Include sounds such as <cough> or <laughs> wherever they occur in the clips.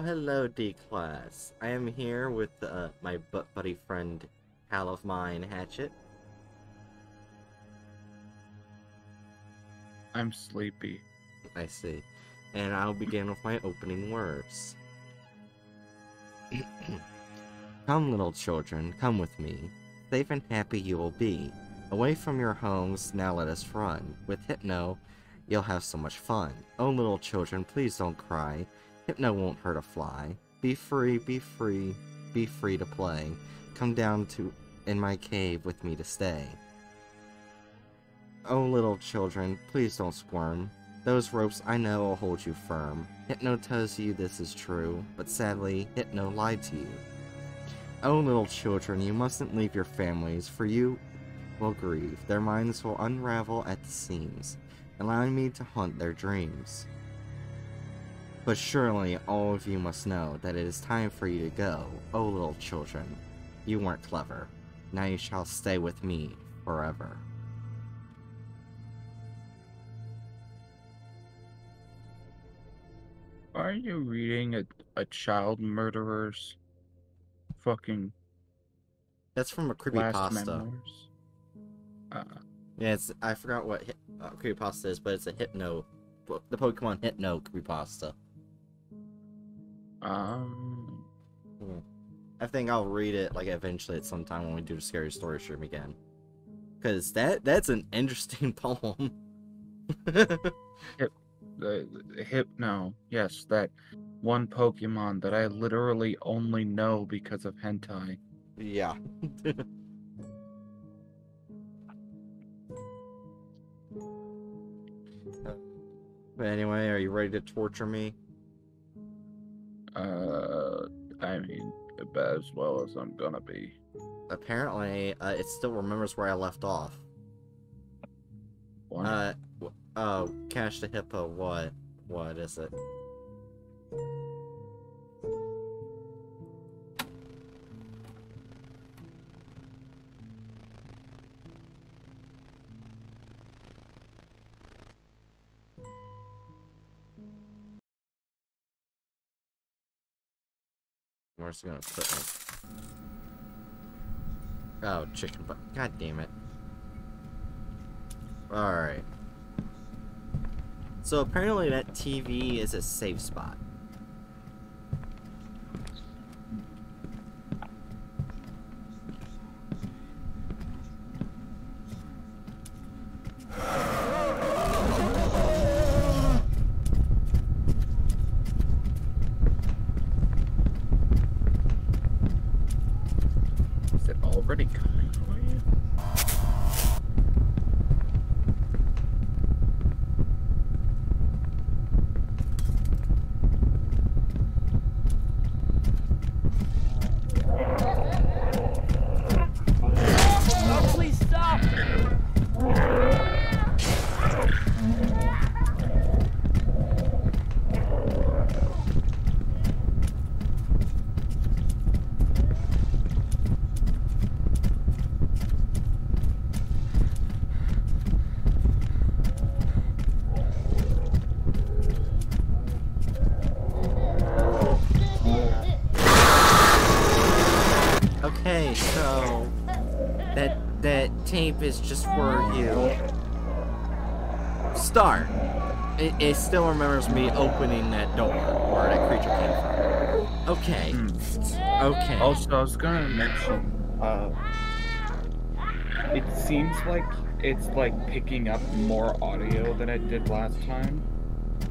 Oh, hello, D-Class. I am here with uh, my butt buddy friend, pal of mine, Hatchet. I'm sleepy. I see. And I'll begin with my opening words. <clears throat> come, little children, come with me. Safe and happy you will be. Away from your homes, now let us run. With Hypno, you'll have so much fun. Oh, little children, please don't cry. Hypno won't hurt a fly. Be free, be free, be free to play. Come down to in my cave with me to stay. Oh, little children, please don't squirm. Those ropes I know will hold you firm. Hypno tells you this is true, but sadly, Hypno lied to you. Oh, little children, you mustn't leave your families, for you will grieve. Their minds will unravel at the seams, allowing me to haunt their dreams. But surely all of you must know that it is time for you to go, oh little children. You weren't clever. Now you shall stay with me forever. Are you reading a, a child murderer's fucking That's from a creepypasta. Uh, Yeah, it's I forgot what hit, uh, creepypasta is, but it's a hypno, the Pokemon Hypno creepypasta. Um, I think I'll read it like eventually at some time when we do the scary story stream again. Cause that that's an interesting <laughs> poem. the, the Hypno, yes, that one Pokemon that I literally only know because of hentai. yeah. <laughs> but anyway, are you ready to torture me? Uh, I mean, about as well as I'm gonna be. Apparently, uh, it still remembers where I left off. One. Uh, w- oh, Cash the Hippo, what? What is it? Where's it gonna put? Oh, chicken butt. God damn it. Alright. So apparently that TV is a safe spot. Is it already coming for you? Please stop! Okay, so that is just for you. Start. It, it still remembers me opening that door where that creature came from. Okay. Hmm. Okay. Also, I was gonna mention, uh, it seems like it's like picking up more audio than it did last time,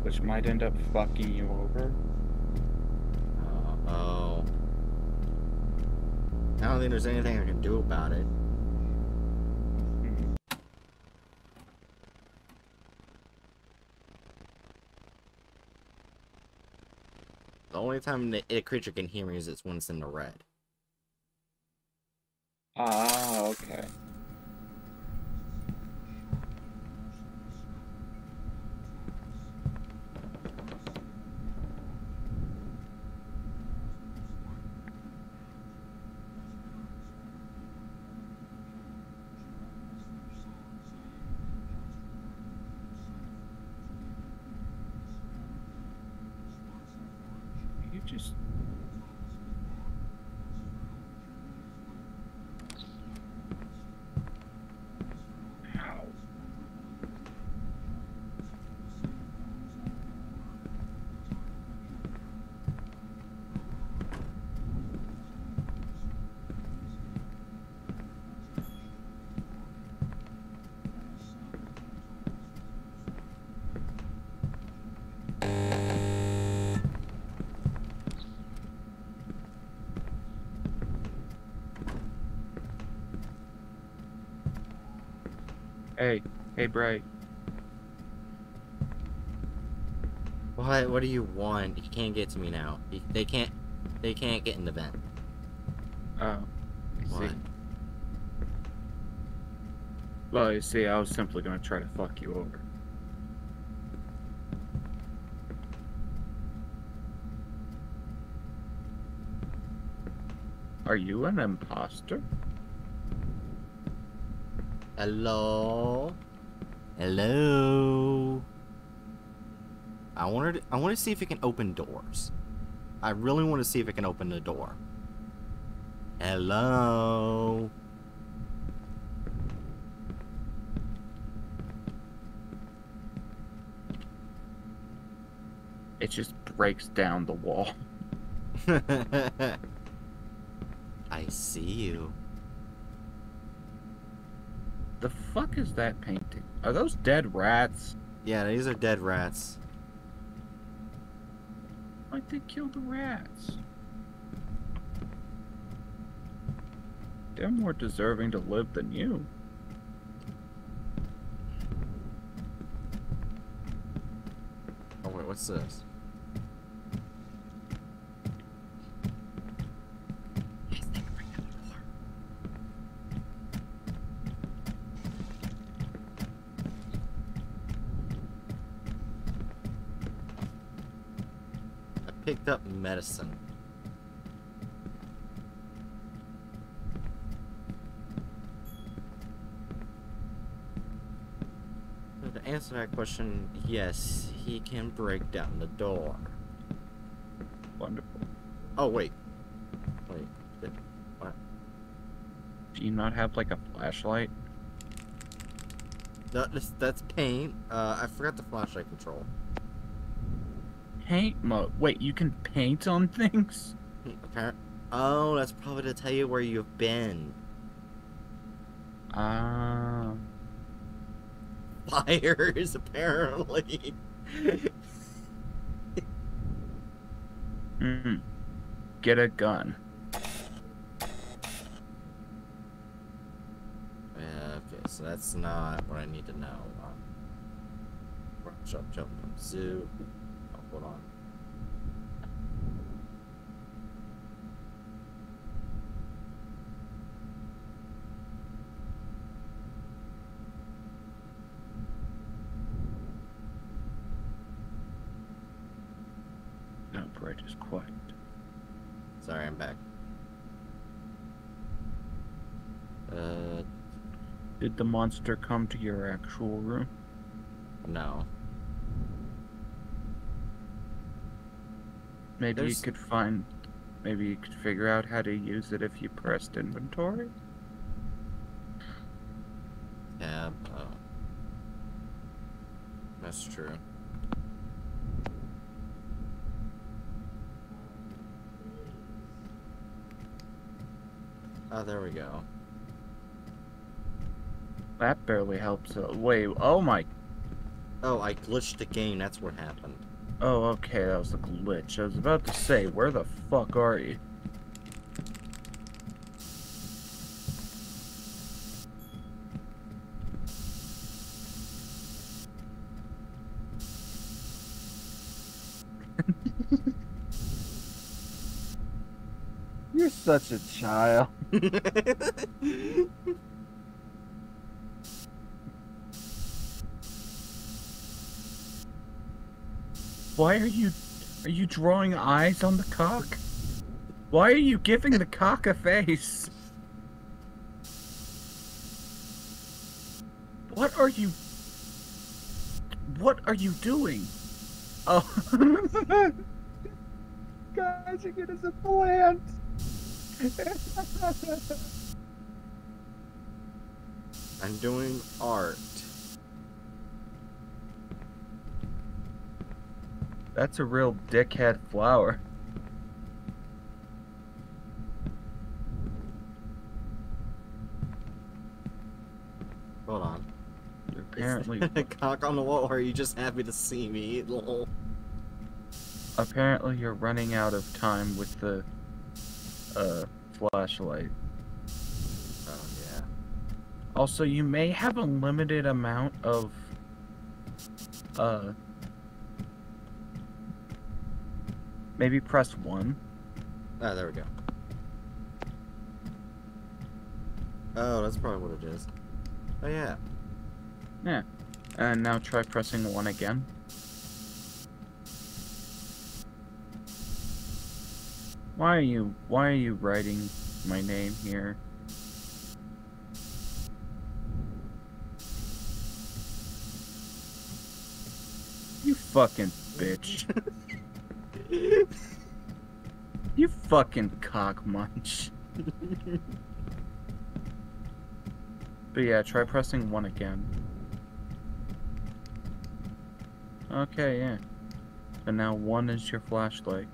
which might end up fucking you over. Oh. I don't think there's anything I can do about it. Only time the a creature can hear me is it's when it's in the red. Ah, okay. You just Hey, Bright. What? What do you want? He can't get to me now. He, they can't. They can't get in the vent. Oh, What? see. Well, you see, I was simply gonna try to fuck you over. Are you an imposter? Hello. Hello. I wanted. I want to see if it can open doors. I really want to see if it can open the door. Hello. It just breaks down the wall. <laughs> I see you. The fuck is that painting? Are those dead rats? Yeah, these are dead rats. Why'd they kill the rats? They're more deserving to live than you. Oh wait, what's this? Yes, they can bring down the door. I picked up medicine. So To answer that question, yes, he can break down the door. Wonderful. Oh wait, wait. did- Do you not have like a flashlight? No, that's, that's paint. Uh, I forgot the flashlight control. Paint mode. Wait, you can paint on things? Apparent. Oh, that's probably to tell you where you've been. Ah. Fires, <laughs> apparently. <laughs> hmm. Get a gun. Yeah, okay, so that's not what I need to know. Um, jump, jump, jump, zoo. Hold on. No, Bright is quiet. Sorry, I'm back. Uh, Did the monster come to your actual room? no. Maybe There's- you could find. Maybe you could figure out how to use it if you pressed inventory? Tab. Oh. That's true. Oh, there we go. That barely helps. Uh, wait, oh my. Oh, I glitched the game. That's what happened. Oh, okay, that was a glitch. I was about to say, where the fuck are you? You're such a child. <laughs> Why are you are you drawing eyes on the cock? Why are you giving the cock a face? What are you What are you doing? Oh <laughs> Guys, you get us a plant. I'm doing art. That's a real dickhead flower. Hold on. You're apparently Is <laughs> that a cock on the wall, or are you just happy to see me? Lol. apparently you're running out of time with the uh flashlight. Oh yeah. Also, you may have a limited amount of uh maybe press 1. Oh, there we go. Oh, that's probably what it is. Oh, yeah. yeah. And now try pressing 1 again. Why are you why are you writing my name here? You fucking bitch. <laughs> You fucking cock munch. But yeah, try pressing one again. Okay, yeah. So now one is your flashlight.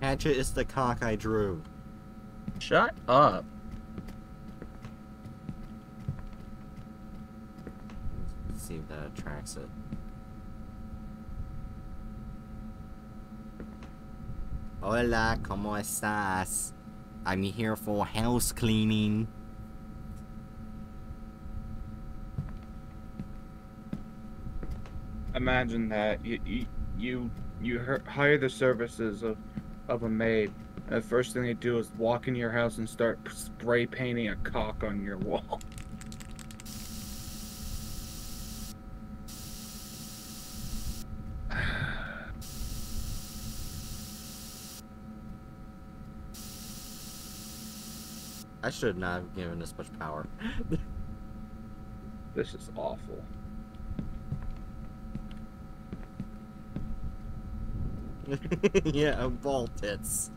Hatchet is the cock I drew. Shut up. Let's see if Uh, that attracts it. Hola, ¿cómo estás? I'm here for house cleaning. Imagine that you you you, you hire the services of of a maid. And the first thing they do is walk in your house and start spray painting a cock on your wall. <laughs> I should not have given this much power. <laughs> This is awful. <laughs> yeah, ball tits.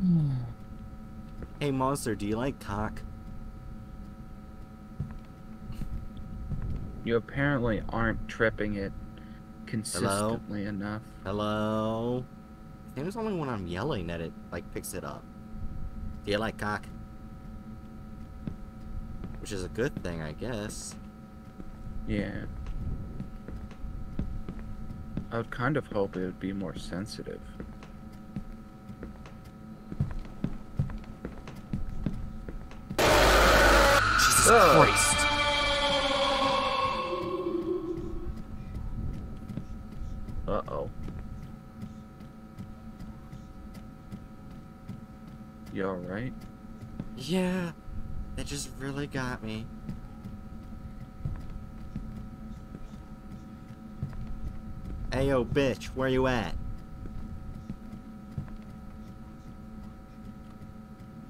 Hmm. hey, monster, do you like cock? You apparently aren't tripping it consistently enough. Hello? I think it's only when I'm yelling that it, like, picks it up. Do you like cock? Which is a good thing, I guess. Yeah. I would kind of hope it would be more sensitive. Jesus Oh. Christ! Uh oh. You alright? Yeah, that just really got me. Ayo, bitch, where you at?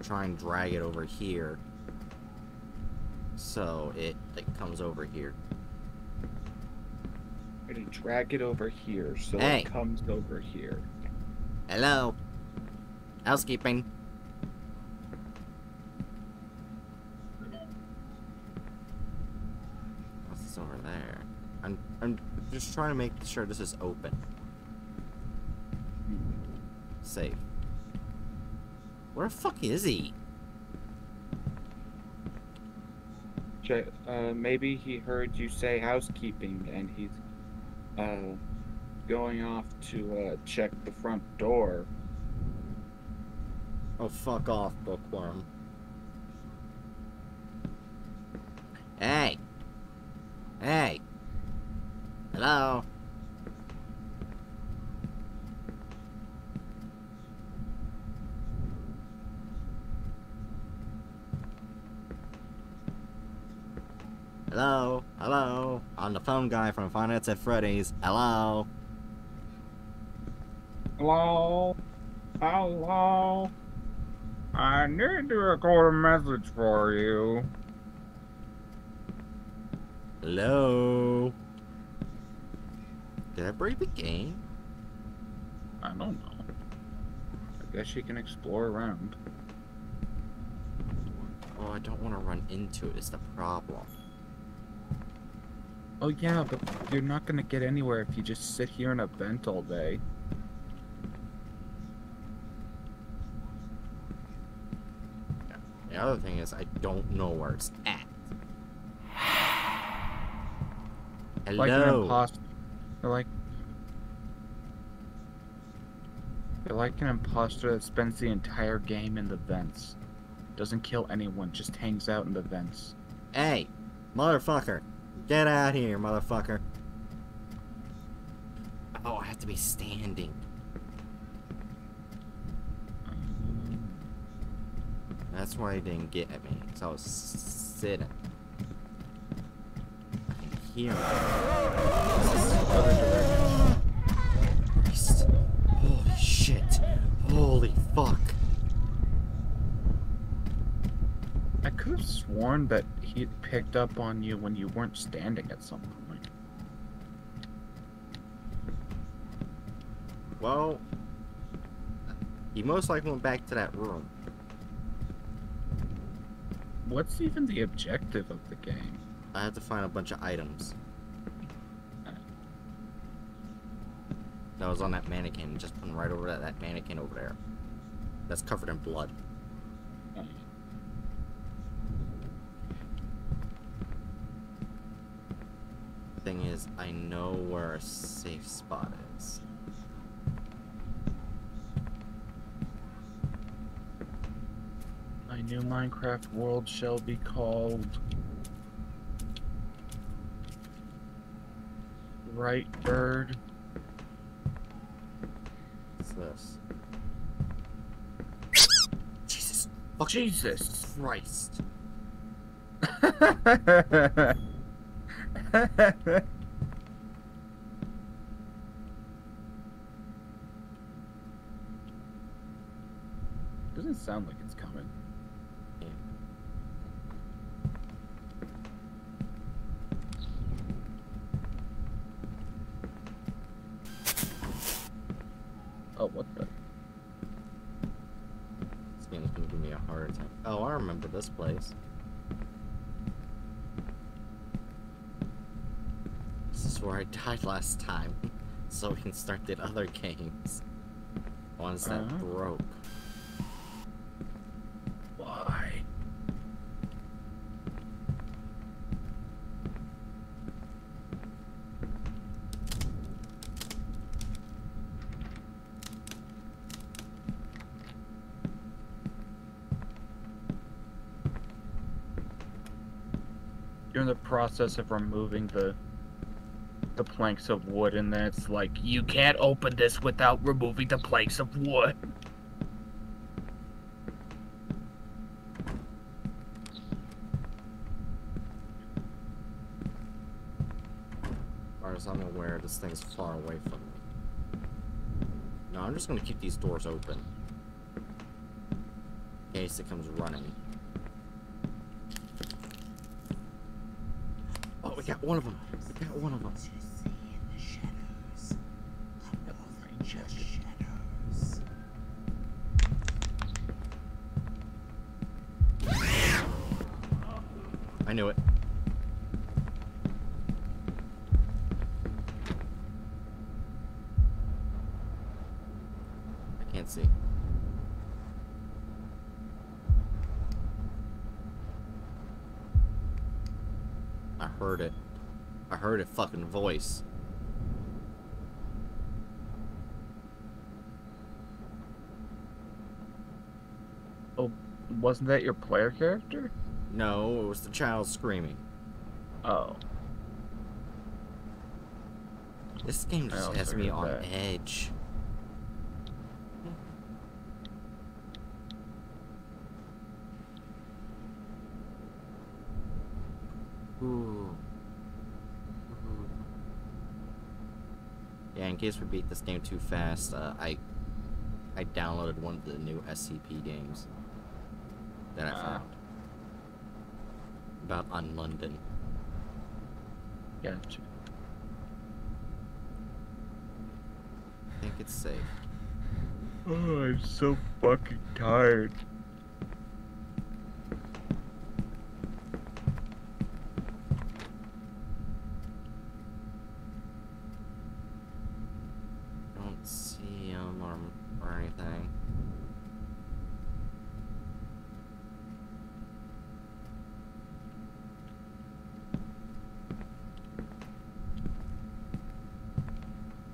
Try and drag it over here. So it like comes over here. I'm gonna drag it over here so Hey. it comes over here. Hello? Housekeeping. What's this over there? I'm I'm just trying to make sure this is open. Safe. Where the fuck is he? Uh, maybe he heard you say housekeeping and he's uh, going off to uh, check the front door. Oh fuck off, bookworm. Hey. Hey. Hello. Hello, hello. Phone guy from Five Nights at Freddy's. Hello. Hello? Hello? I need to record a message for you. Hello. Did I break the game? I don't know. I guess you can explore around. Oh, I don't want to run into it. it. Is the problem. Oh yeah, but you're not gonna get anywhere if you just sit here in a vent all day. The other thing is, I don't know where it's at. Hello. <sighs> Like an imposter. They're like. They're like an imposter that spends the entire game in the vents. Doesn't kill anyone, just hangs out in the vents. Hey, motherfucker. Get out here, motherfucker. Oh, I have to be standing. That's why he didn't get at me, because I was sitting. I can hear him. Other direction. Holy shit. Holy fuck. I could have sworn that he picked up on you when you weren't standing at some point. Well, he most likely went back to that room. What's even the objective of the game? I have to find a bunch of items. That was on that mannequin, just putting right over that, that mannequin over there. That's covered in blood. Thing is, I a safe spot is. My new Minecraft world shall be called. Right bird. What's this? Jesus fucking Jesus. Christ. <laughs> <laughs> Doesn't sound like it's coming. Yeah. Oh, what the? This game's gonna give me a heart attack. Oh, I remember this place. This is where I died last time, so we can start the other games. Ones that Uh-huh. broke. Why? You're in the process of removing the the planks of wood and then it's like you can't open this without removing the planks of wood. As as I'm aware, this thing's far away from me. No, I'm just gonna keep these doors open. In case it comes running. Oh, we got one of them. We got one of them. I knew it. I can't see. I heard it. I heard a fucking voice. Oh, wasn't that your player character? No, it was the child screaming. Oh. This game just has me on that. edge. Ooh. Ooh. Yeah, in case we beat this game too fast, uh, I I downloaded one of the new SCP games that I Ah. found about on London. Gotcha. I think it's safe. Oh, I'm so fucking tired. don't see him or, or anything.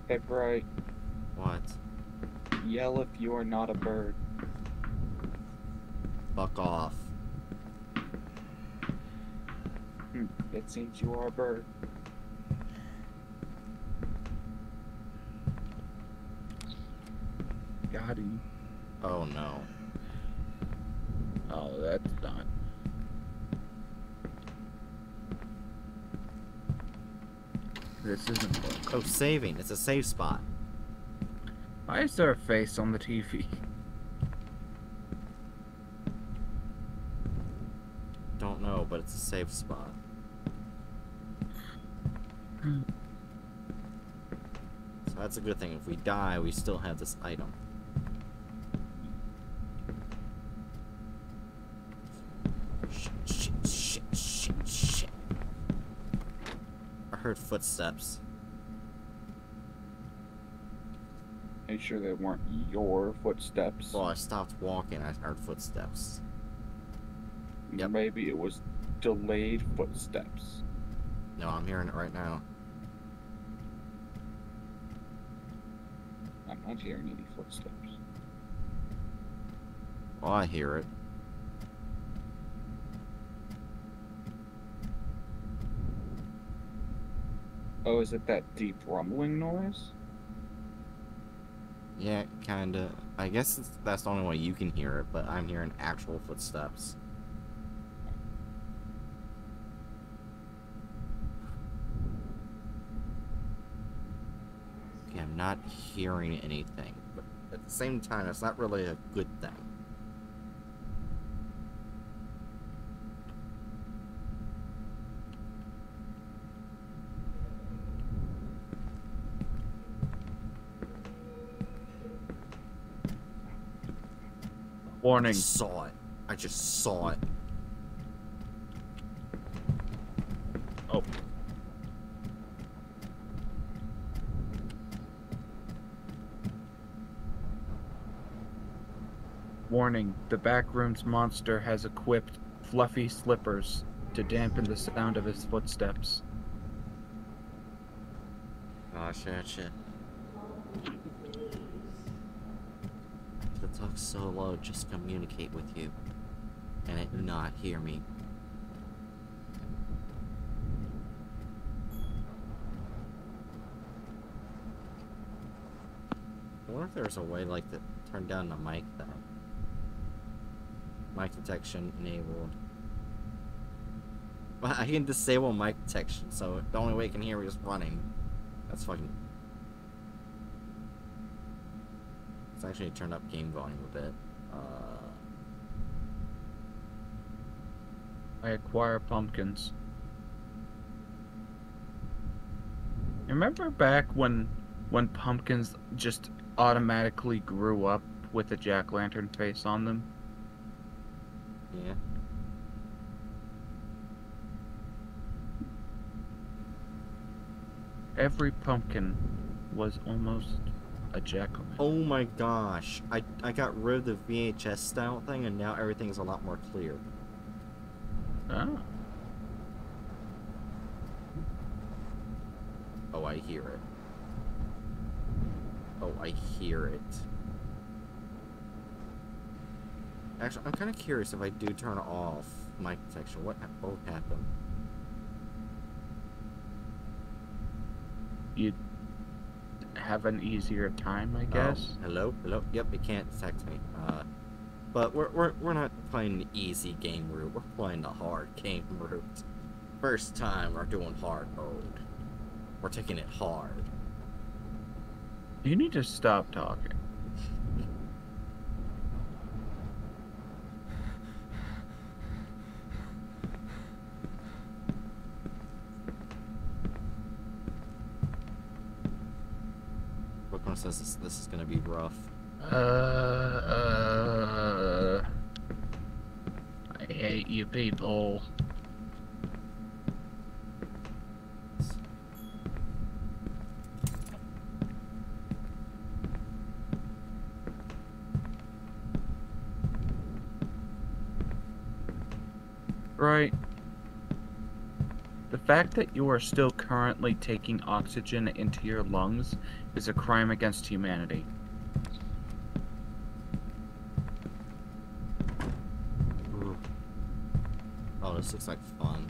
Hey, Bright, What? yell if you are not a bird. Fuck off. Hmm, it seems you are a bird. Got him. Oh no. Oh, that's not. This isn't work. Oh, saving. It's a save spot. Why is there a face on the TV? Don't know, but it's a safe spot. So that's a good thing. If we die, we still have this item. Shit, shit, shit, shit, shit. I heard footsteps. Make sure they weren't your footsteps. Well, I stopped walking. I heard footsteps. Yep. Maybe it was delayed footsteps. No, I'm hearing it right now. I'm not hearing any footsteps. Well, I hear it. Oh, is it that deep rumbling noise? Yeah, kinda. I guess that's the only way you can hear it, but I'm hearing actual footsteps. Okay, I'm not hearing anything, but at the same time, it's not really a good thing. I saw it. I just saw it. Oh. Warning. The backroom's monster has equipped fluffy slippers to dampen the sound of his footsteps. Oh shit, shit. To talk so low, just communicate with you. And it not hear me. I wonder if there's a way like to turn down the mic though. Mic detection enabled. But I can disable mic detection, so the only way you can hear me is running. That's fucking. Let's actually turn up game volume a bit. Uh, I acquire pumpkins. Remember back when when pumpkins just automatically grew up with a jack-lantern face on them? yeah. Every pumpkin was almost a jack-o'-lantern. Oh my gosh. I, I got rid of the VHS style thing and now everything's a lot more clear. Oh. Oh, I hear it. Oh, I hear it. Actually, I'm kind of curious if I do turn off mic detection, what, hap- what would happen? You'd have an easier time, I Oh, guess. hello? Hello? Yep, it can't detect me. Uh, but we're, we're, we're not playing the easy game route. We're playing the hard game route. First time we're doing hard mode. We're taking it hard. You need to stop talking. Brooklyn says this, this is gonna be rough. Uh, uh, I hate you people. Right. The fact that you are still currently taking oxygen into your lungs is a crime against humanity. Ooh. Oh, this looks like fun.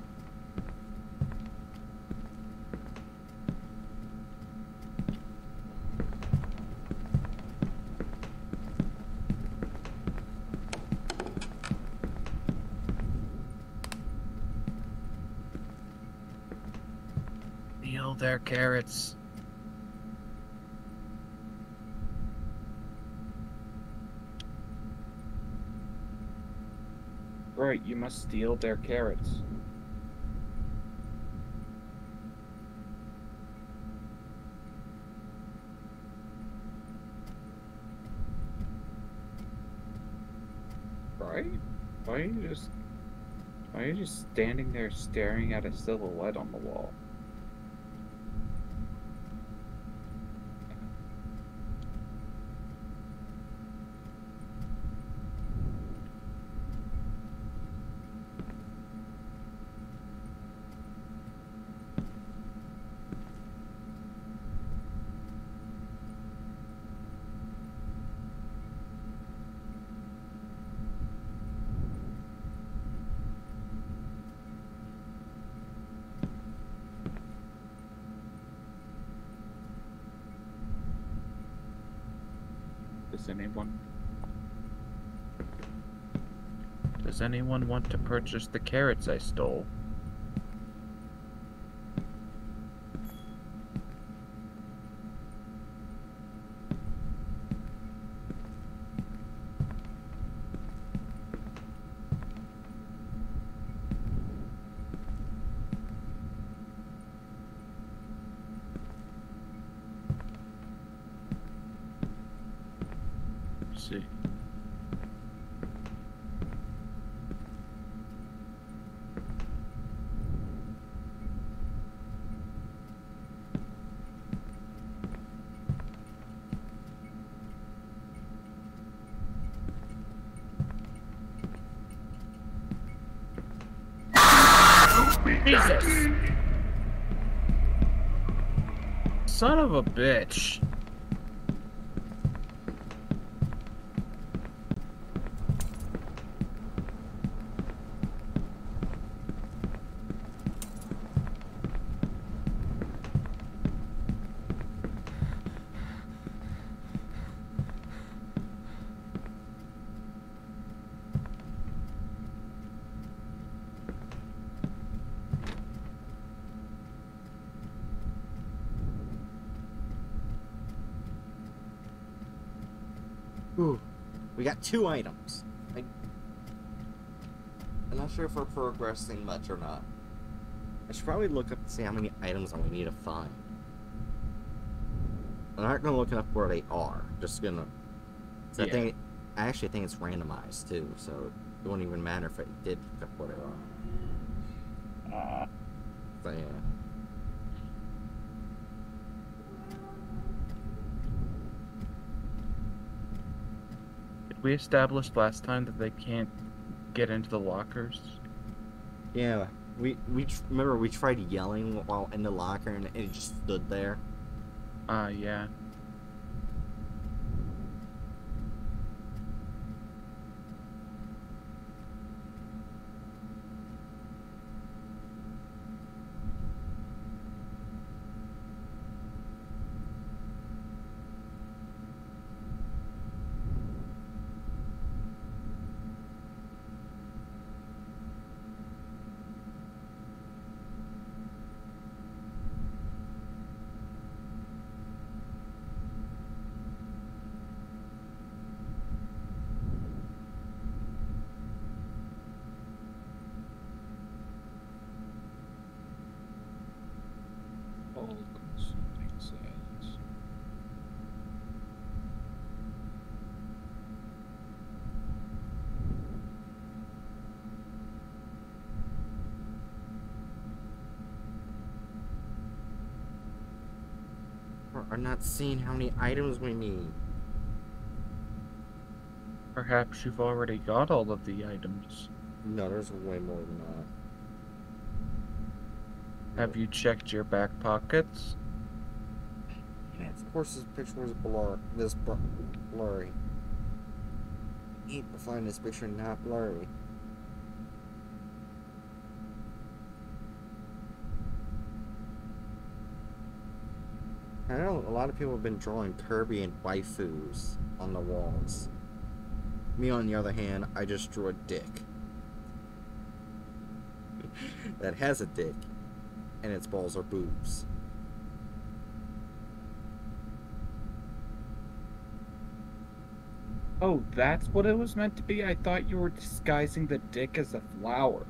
Steal their carrots. Right, you must steal their carrots. Right? Why are you just why are you just standing there staring at a silhouette on the wall? Does anyone Does anyone want to purchase the carrots I stole? Let's see. Jesus! Son of a bitch. Ooh. We got two items. Like, I'm not sure if we're progressing much or not. I should probably look up to see how many items I need to find. I'm not gonna look up where they are. Just gonna. So I Yeah. think I actually think it's randomized too, so it won't even matter if it did pick up where they are. Uh, So yeah. did we establish last time that they can't get into the lockers? Yeah, we we tr- remember we tried yelling while in the locker and it just stood there. Ah, yeah. All consulting says. Or are not seeing how many items we need. Perhaps you've already got all of the items. No, there's way more than that. Have you checked your back pockets? Of course, this picture was blur. This bl- blurry. To find this picture not blurry. I know a lot of people have been drawing Kirby and waifus on the walls. Me, on the other hand, I just drew a dick. <laughs> that has a dick, and its balls are boobs. Oh, that's what it was meant to be? I thought you were disguising the dick as a flower.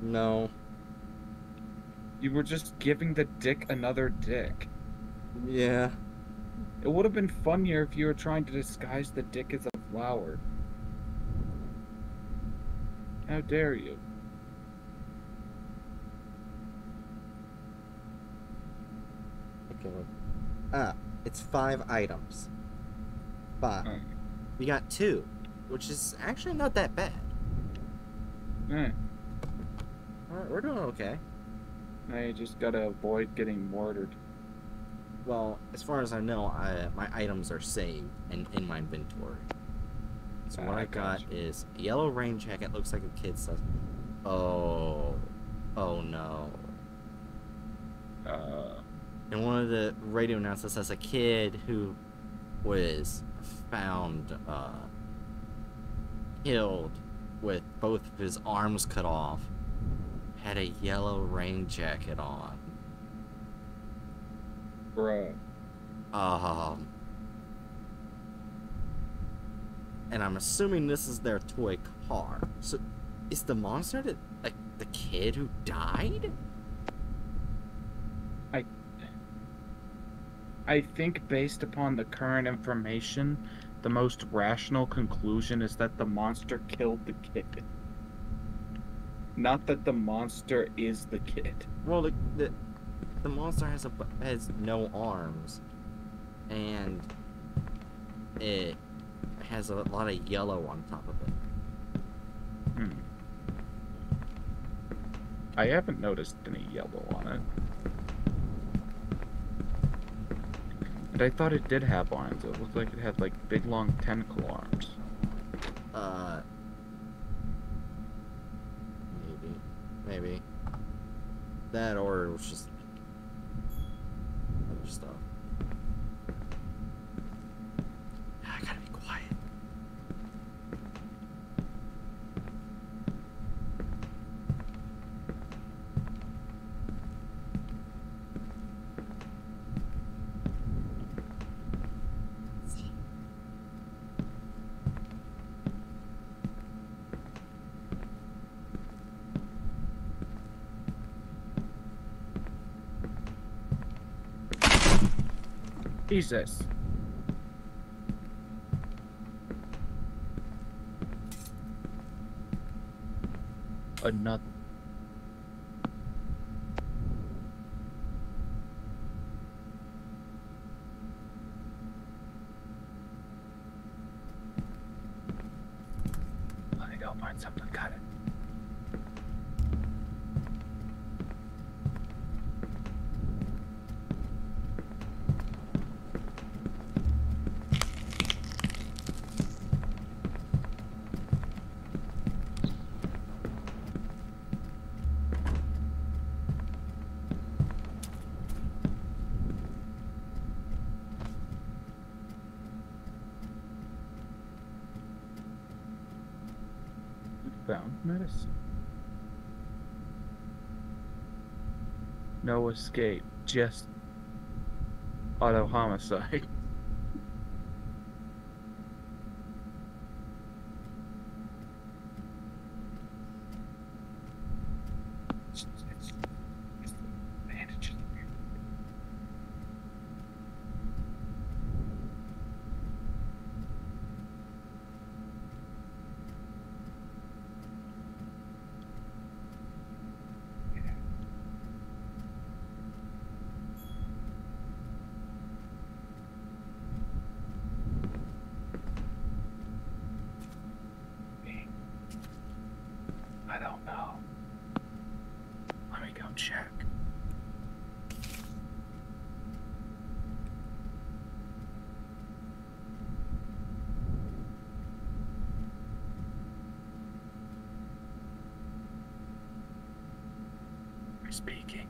No. You were just giving the dick another dick. Yeah. It would have been funnier if you were trying to disguise the dick as a flower. How dare you? Okay. Ah, it's five items. Five. Oh. We got two, which is actually not that bad. Eh, Alright, we're doing okay. now you just gotta avoid getting mortared. Well, as far as I know, I, my items are saved and in my inventory. So what Ah, I got is a yellow rain jacket. Looks like a kid's. "Oh, oh no." Uh, And one of the radio announcers says a kid who was found uh, killed with both of his arms cut off had a yellow rain jacket on. Bruh. Um, and I'm assuming this is their toy car. So, is the monster the, like the kid who died? I. I think based upon the current information, the most rational conclusion is that the monster killed the kid. Not that the monster is the kid. Well, the the, the monster has a has no arms, and it has a lot of yellow on top of it. Hmm. I haven't noticed any yellow on it. And I thought it did have arms. It looked like it had like big long tentacle arms. Uh, maybe, maybe that or it was just other stuff. I gotta be quiet. Jesus. Another. Let me go find something. Got it. Found medicine. No escape, just auto homicide. I don't know. Let me go check. I speaking?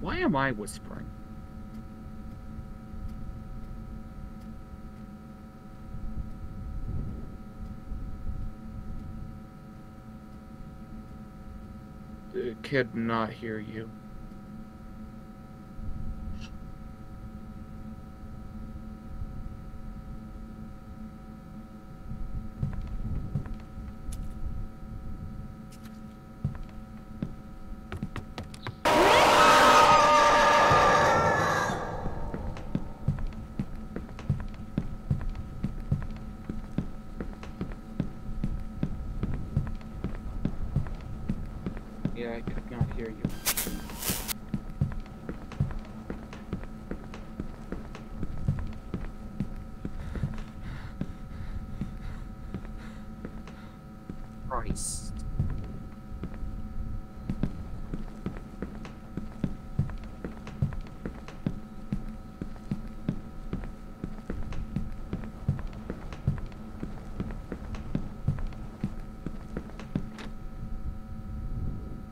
Why am I whispering? The kid not hear you. Yeah, I could not hear you. Christ.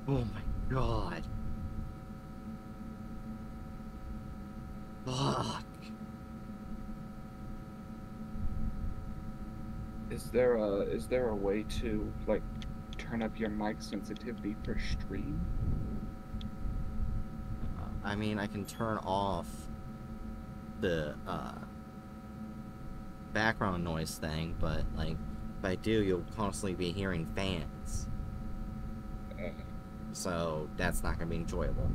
Oh my god. Fuck. Is there a is there a way to like turn up your mic sensitivity for stream? I mean, I can turn off the uh, background noise thing, but like, if I do, you'll constantly be hearing fans. So that's not gonna be enjoyable.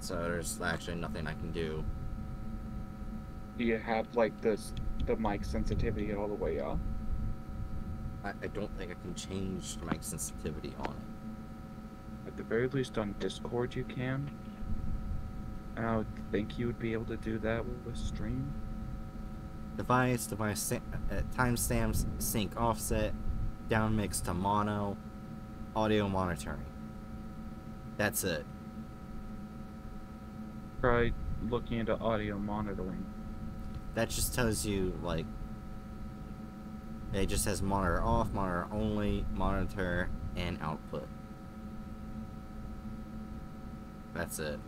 So there's actually nothing I can do. Do you have like this the mic sensitivity all the way up? I, I don't think I can change the mic sensitivity on it. At the very least on Discord you can. And I would think you would be able to do that with stream. Device, device, uh, timestamps, sync offset, down mix to mono, audio monitoring. That's it. Try looking into audio monitoring. That just tells you, like, it just says monitor off, monitor only, monitor, and output. That's it.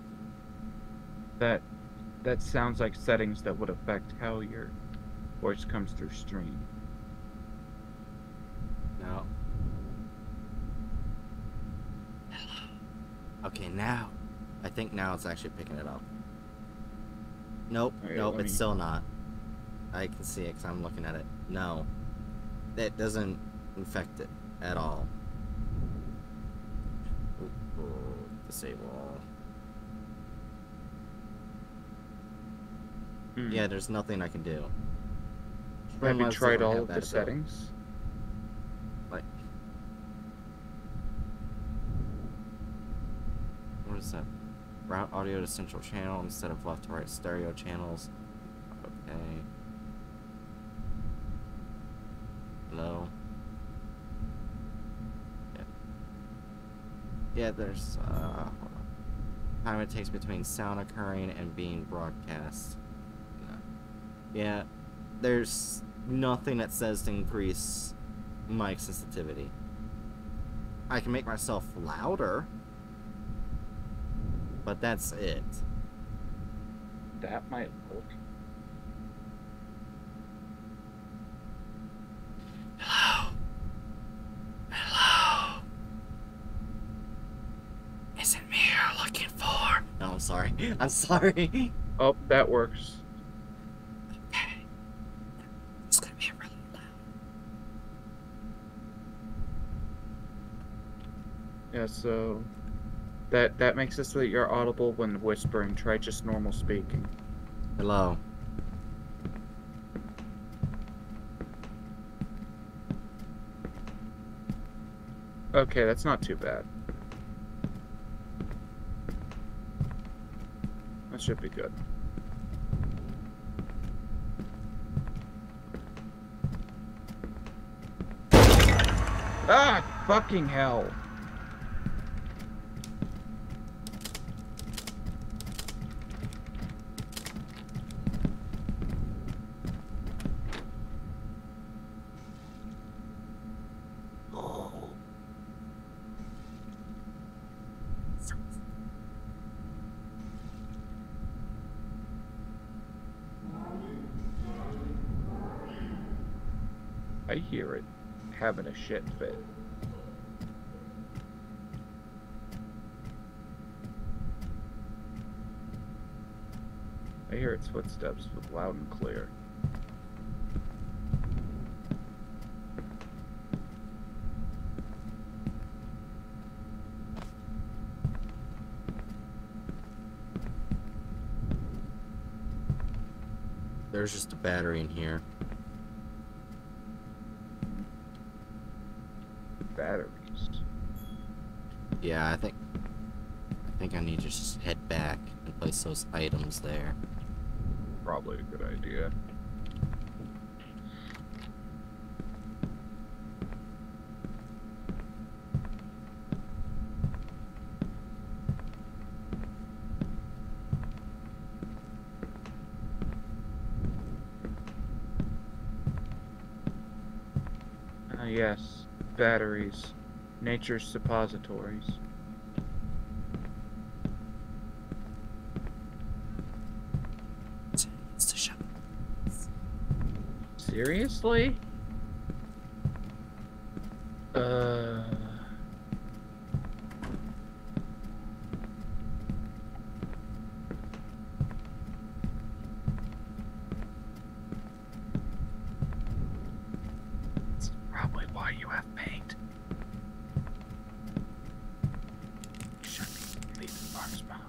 That that sounds like settings that would affect how your voice comes through stream. No. Hello. Okay, now. I think now it's actually picking it up. Nope, Alright, nope, it's me- still not. I can see it because I'm looking at it. No. That doesn't infect it at all. Disable. Hmm. Yeah, there's nothing I can do. Have you tried all of the settings? Like, what is that? Route audio to central channel instead of left to right stereo channels. Okay. Hello. Yeah. There's uh time it takes between sound occurring and being broadcast. Yeah, there's nothing that says to increase mic sensitivity. I can make myself louder, but that's it. That might work. Hello? Hello? Is it me you're looking for? No, <laughs> I'm sorry. Oh, that works. Okay. It's gonna be really loud. Yeah, so that that makes it so that you're audible when whispering. Try just normal speaking. Hello. Okay, that's not too bad. That should be good. Ah, fucking hell. I hear it shit fit. I hear its footsteps loud and clear. There's just a battery in here. Batteries. Yeah, I think I think I need to just head back and place those items there. Probably a good idea. Ah, yes. Batteries. Nature's suppositories. It's the shop. Seriously? Uh. That's probably why you have paint. Should be leaving marks behind.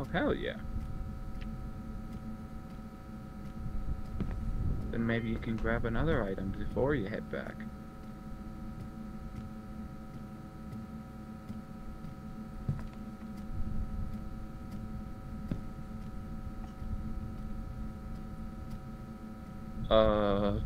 Oh, hell yeah. Then maybe you can grab another item before you head back. Uh.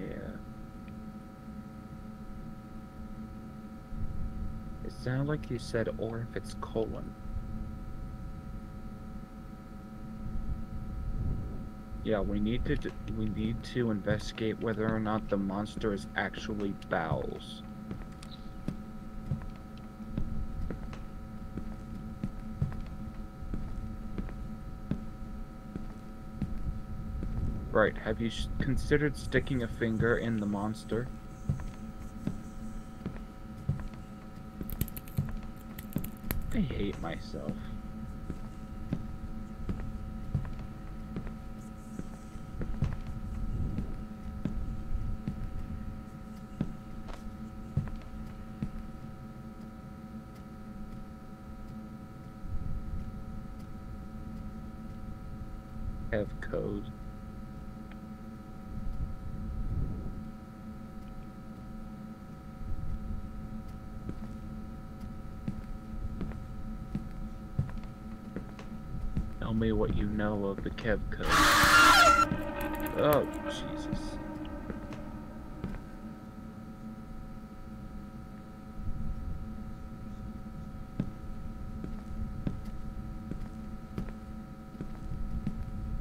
Yeah. It sounded like you said, or if it's colon. Yeah, we need to we need to investigate whether or not the monster is actually bowels. Right. Have you considered sticking a finger in the monster? I hate myself. Have code. Tell me what you know of the Kev code. Oh, Jesus.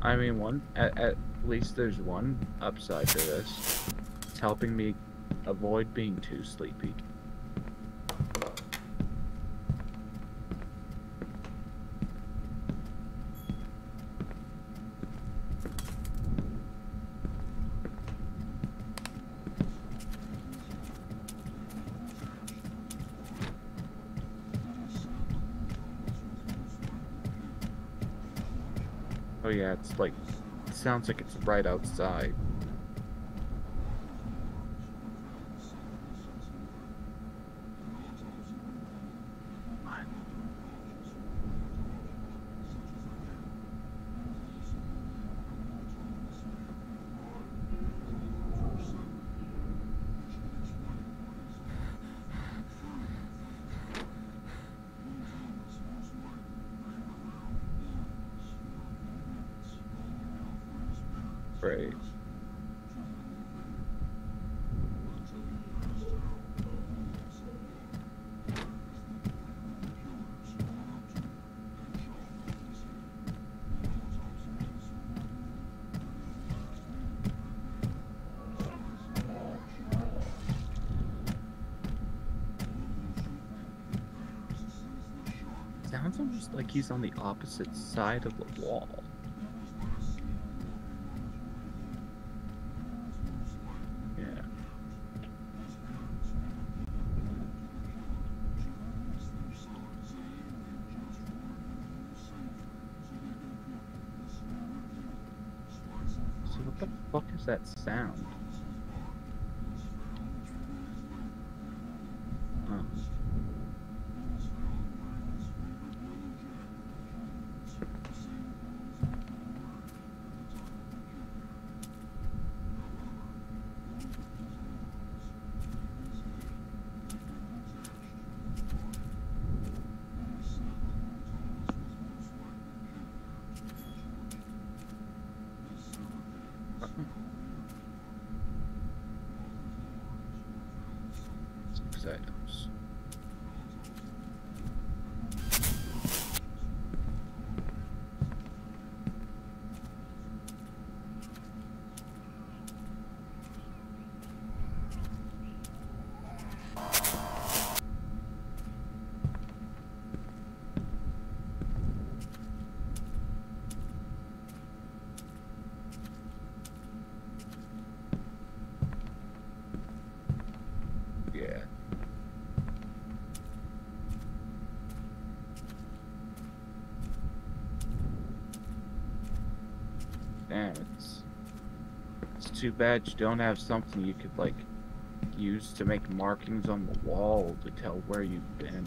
I mean, one at, at least there's one upside to this. It's helping me avoid being too sleepy. Oh yeah, it's like it sounds like it's right outside. Right. Sounds almost like he's on the opposite side of the wall. Yeah. So what the fuck is that sound? Oh. Six items. Yeah. Damn, it's it's too bad you don't have something you could like use to make markings on the wall to tell where you've been.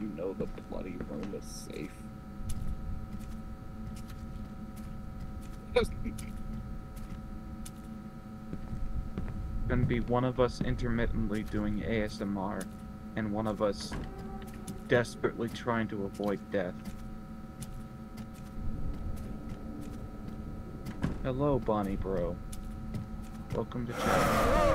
You know the bloody room is safe. Gonna be one of us intermittently doing ASMR, and one of us desperately trying to avoid death. Hello, Bonnie Bro. Welcome to chat.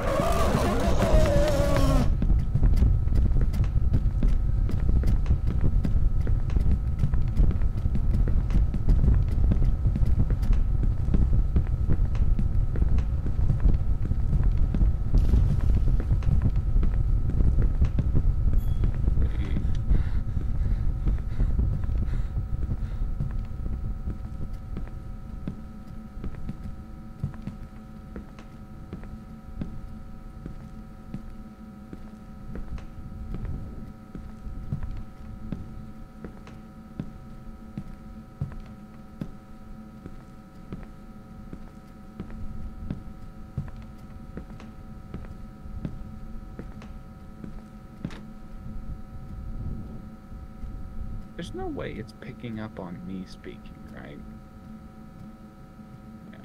There's no way it's picking up on me speaking, right? Yeah.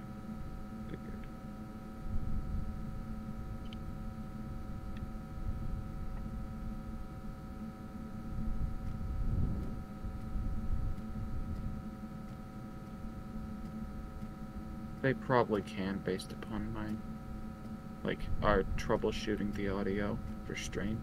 They probably can based upon my like our troubleshooting the audio for stream.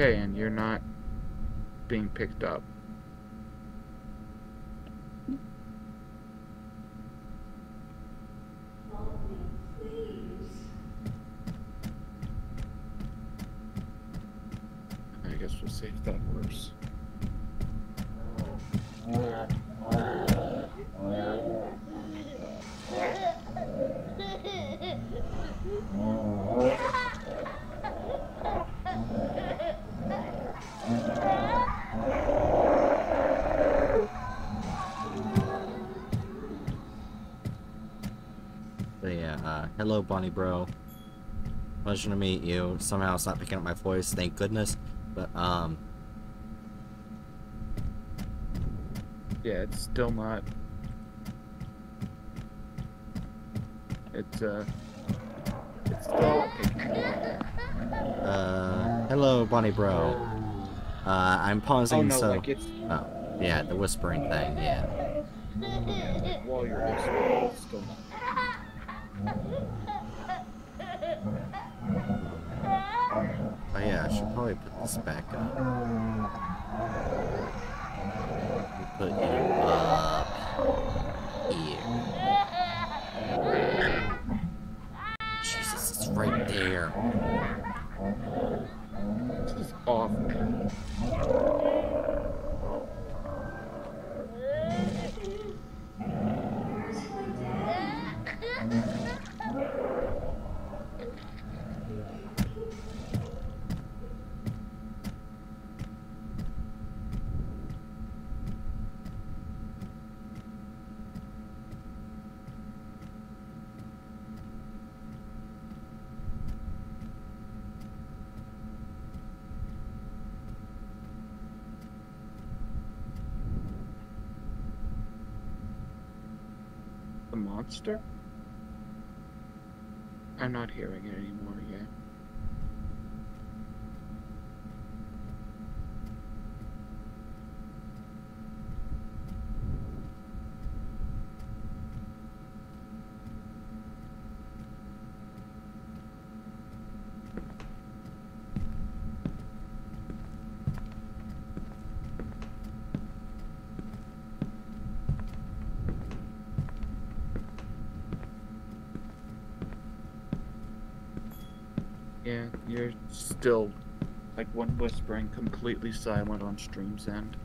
Okay, and you're not being picked up. I guess we'll see if that works. Bunny Bro. Pleasure to meet you. Somehow it's not picking up my voice, thank goodness. But, um, Yeah, it's still not. It's uh. It's still picking uh, hello, Bunny Bro. Uh, I'm pausing Oh no, so. like it's Oh, yeah, the whispering thing, yeah. yeah, like while you're whispering, it's still not. Oh yeah, I should probably put back up. Put you up here. Jesus, it's right there. This is awful. The monster? I'm not hearing it anymore yet. Yeah, you're still like one whispering completely silent on stream's end.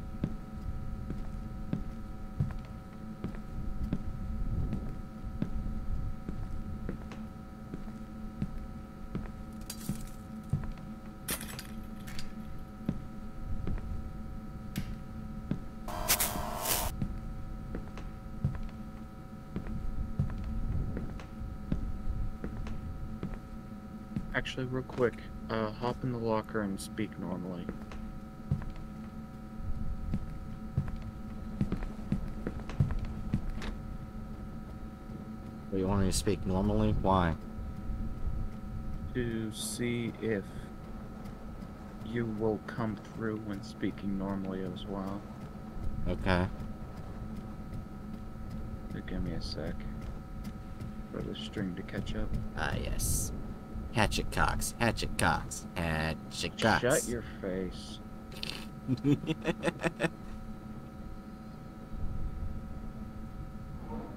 Actually, real quick, uh, hop in the locker and speak normally. Do you want me to speak normally? Why? to see if you will come through when speaking normally as well. Okay. So give me a sec for the string to catch up. Ah, yes. Hatchet Cox. Hatchet Cox. Hatchet Cox. Shut your face. <laughs>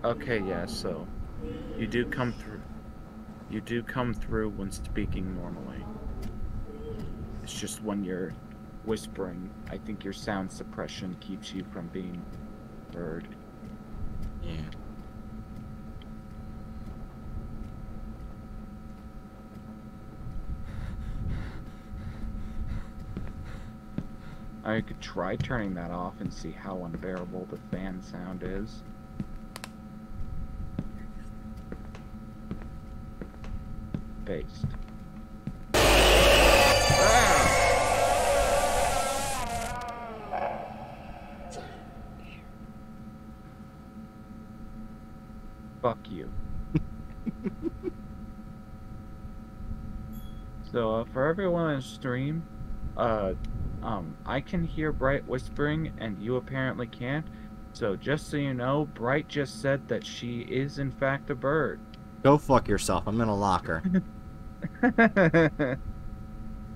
Okay, yeah, so you do come through. You do come through when speaking normally. It's just when you're whispering, I think your sound suppression keeps you from being heard. yeah. I could try turning that off and see how unbearable the fan sound is. Based. Fuck you. <laughs> so, uh, for everyone on stream, uh, I can hear Bright whispering, and you apparently can't. So, just so you know, Bright just said that she is, in fact, a bird. Go fuck yourself. I'm in a locker. <laughs>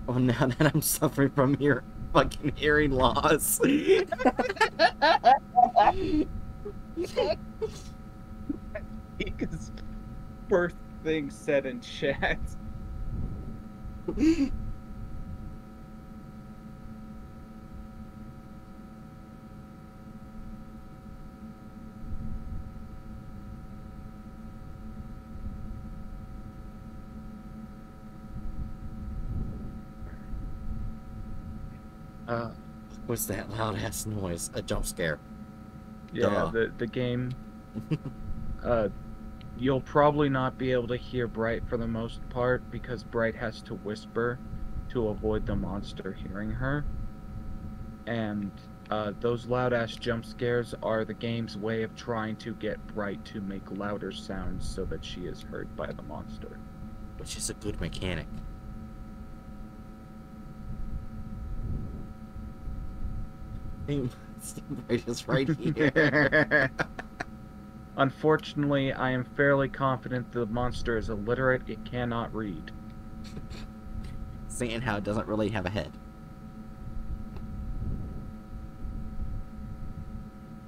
Oh, now that I'm suffering from your fucking hearing loss. Because first thing said in chat. <laughs> Uh, What's that loud ass noise? A jump scare. yeah, Duh. the the game. <laughs> uh, you'll probably not be able to hear Bright for the most part because Bright has to whisper to avoid the monster hearing her. And uh, those loud ass jump scares are the game's way of trying to get Bright to make louder sounds so that she is heard by the monster. Which is a good mechanic. Right is right <laughs> here. Unfortunately, I am fairly confident the monster is illiterate. It cannot read. Saying how it doesn't really have a head.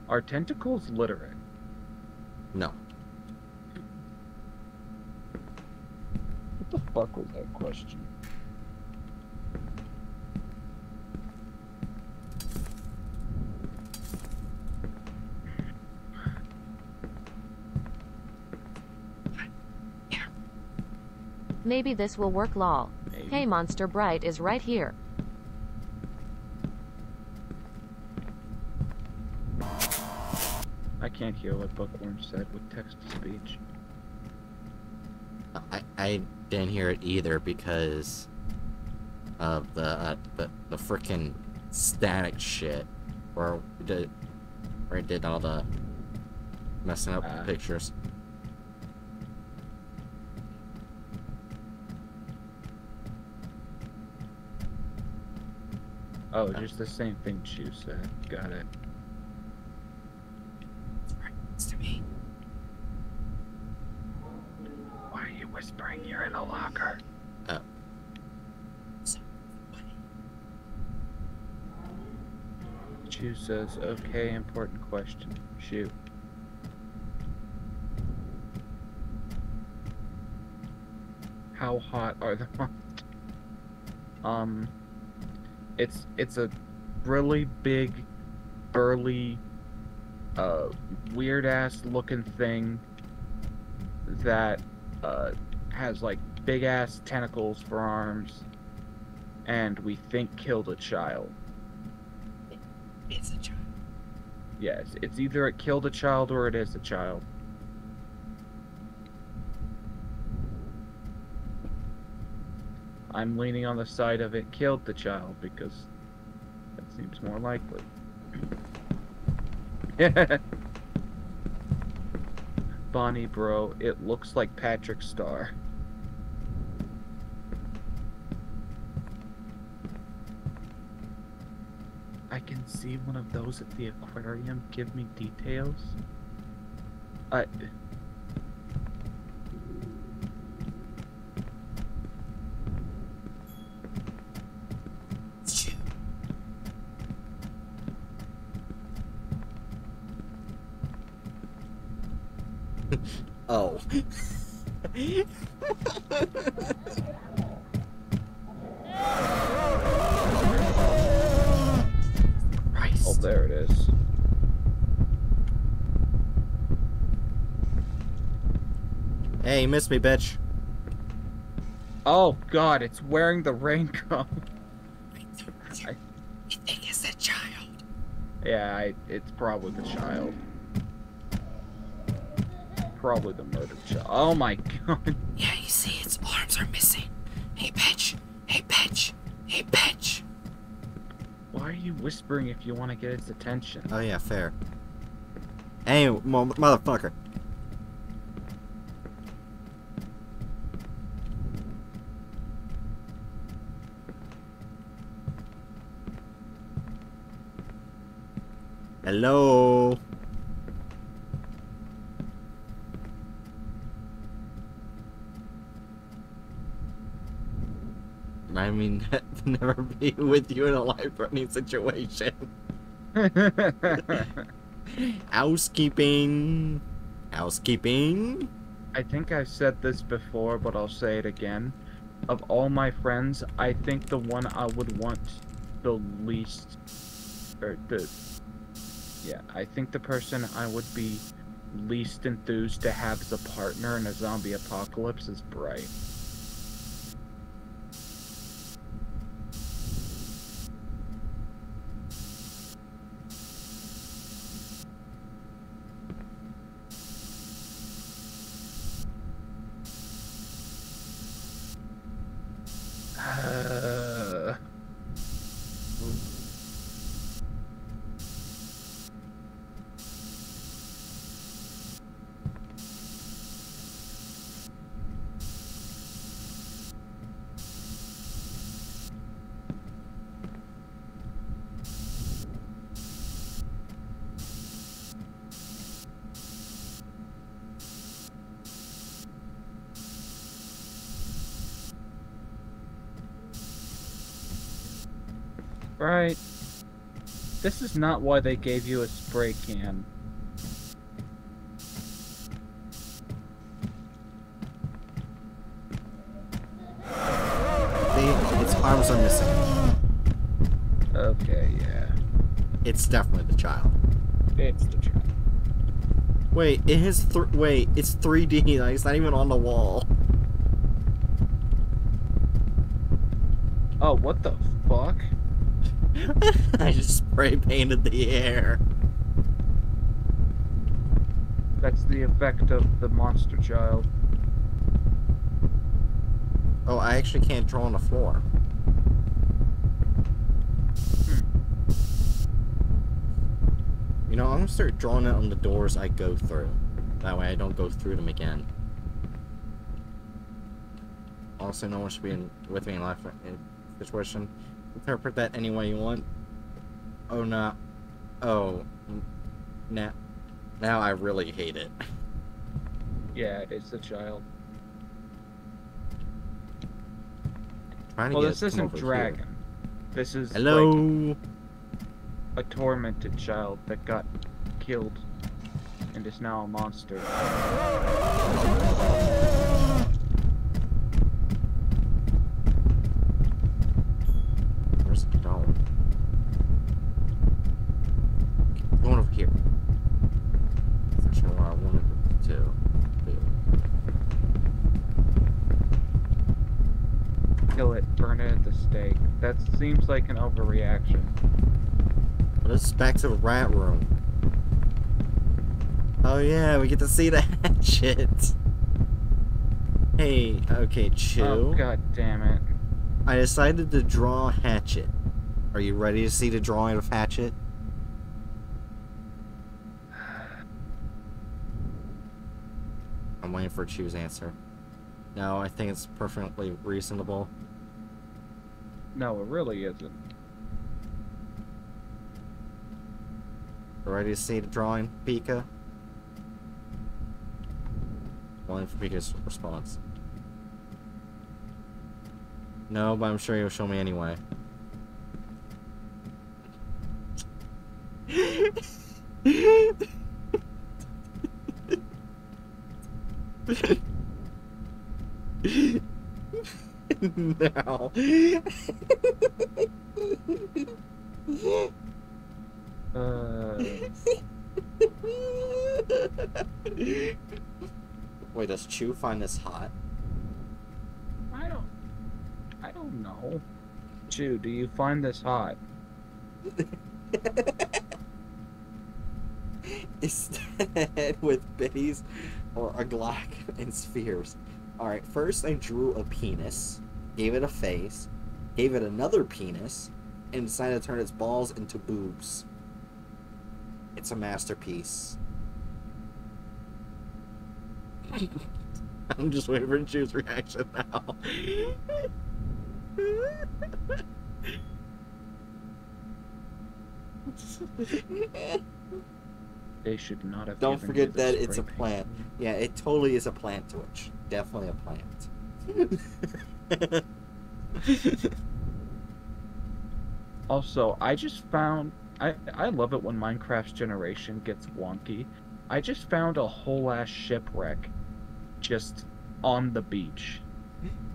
Are tentacles literate? No. What the fuck was that question? Maybe this will work lol. Maybe. Hey Monster Bright is right here. I can't hear what Bookworm said with text to speech. I, I didn't hear it either because of the uh, the, the freaking static shit where it did where it did all the messing up Ah. pictures. Oh, just the same thing Chu said. Got it. It's to me. Why are you whispering? You're in a locker. Chu says, okay, important question. Shoot. How hot are the monsters? <laughs> Um, it's it's a really big, burly, uh, weird ass looking thing that uh, has like big ass tentacles for arms, and we think killed a child. It's a child. Yes, it's either it killed a child or it is a child. I'm leaning on the side of it killed the child because that seems more likely. <laughs> Bonnie, bro, it looks like Patrick Star. I can see one of those at the aquarium. Give me details. I. It's you. oh. Christ. Oh, there it is. Hey, you missed me, bitch. Oh God, it's wearing the raincoat. <laughs> I- You think it's a child? yeah, I, it's probably the child. Probably the murdered child. Oh my God. Yeah, you see, its arms are missing. Hey, bitch. Hey, bitch. Hey, bitch. Why are you whispering if you want to get its attention? Oh, yeah, fair. Hey, mo- motherfucker. Hello. I mean, never be with you in a life-threatening situation. <laughs> Housekeeping. Housekeeping. I think I've said this before, but I'll say it again. Of all my friends, I think the one I would want the least, or the, yeah, I think the person I would be least enthused to have as a partner in a zombie apocalypse is Bright. Right. This is not why they gave you a spray can. The, its arms are missing. Okay, yeah. It's definitely the child. It's the child. Wait, it has th wait, it's 3D, like, it's not even on the wall. Oh, what the fuck? I just spray painted the air. That's the effect of the monster child. Oh, I actually can't draw on the floor. Hmm. You know, I'm gonna start drawing it on the doors I go through. That way I don't go through them again. Also, no one should be in, with me in life in situation. Interpret that any way you want. Oh, no. Oh. Now, now I really hate it. Yeah, it is a child. Trying to Well, get this it to come isn't over here. dragon. This is like, Hello? a tormented child that got killed and is now a monster. Where's it going? Going over here. That's actually what I wanted it to do. Kill it, burn it at the stake. That seems like an overreaction. But it's back to the rat room. Oh yeah, we get to see the hatchet. <laughs> Hey, okay, chill. Oh god damn it. I decided to draw a Hatchet. Are you ready to see the drawing of Hatchet? I'm waiting for Chew's answer. No, I think it's perfectly reasonable. No, it really isn't. Ready to see the drawing, Pika? Waiting for Pika's response. No, but I'm sure you'll show me anyway. <laughs> no. <laughs> Uh, Wait, does Chew find this hot? I don't. I don't know. Chew, do you find this hot? <laughs> Head with bitties or a Glock and spheres? Alright, first I drew a penis, gave it a face, gave it another penis, and decided to turn its balls into boobs. It's a masterpiece. <laughs> I'm just waiting for Chew's reaction now. They should not have. Don't forget that it's a plant. Yeah, it totally is a plant twitch. Definitely a plant. <laughs> <laughs> Also, I just found I I love it when Minecraft's generation gets wonky. I just found a whole ass shipwreck just on the beach.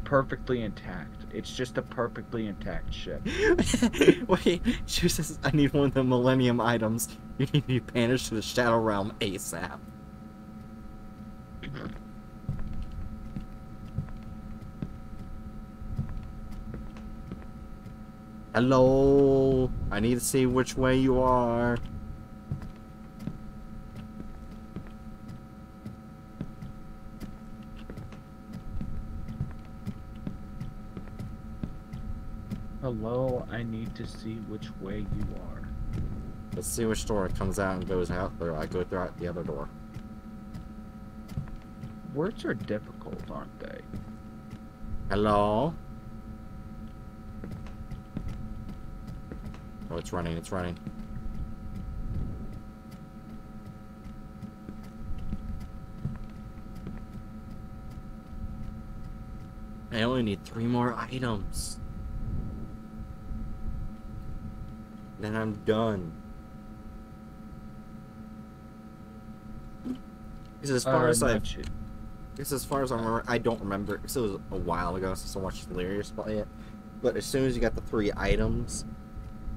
Perfectly intact. It's just a perfectly intact ship. <laughs> Wait, she says I need one of the Millennium items. You need to be banished to the Shadow Realm ASAP. Hello, I need to see which way you are. Hello, I need to see which way you are. Let's see which door it comes out and goes out, there. I go through out the other door. Words are difficult, aren't they? Hello? Oh, it's running, it's running. I only need three more items. then I'm done. Because as far Uh, as I, because as far as I remember, I don't remember. Because it was a while ago since I watched Delirious play it. But as soon as you got the three items,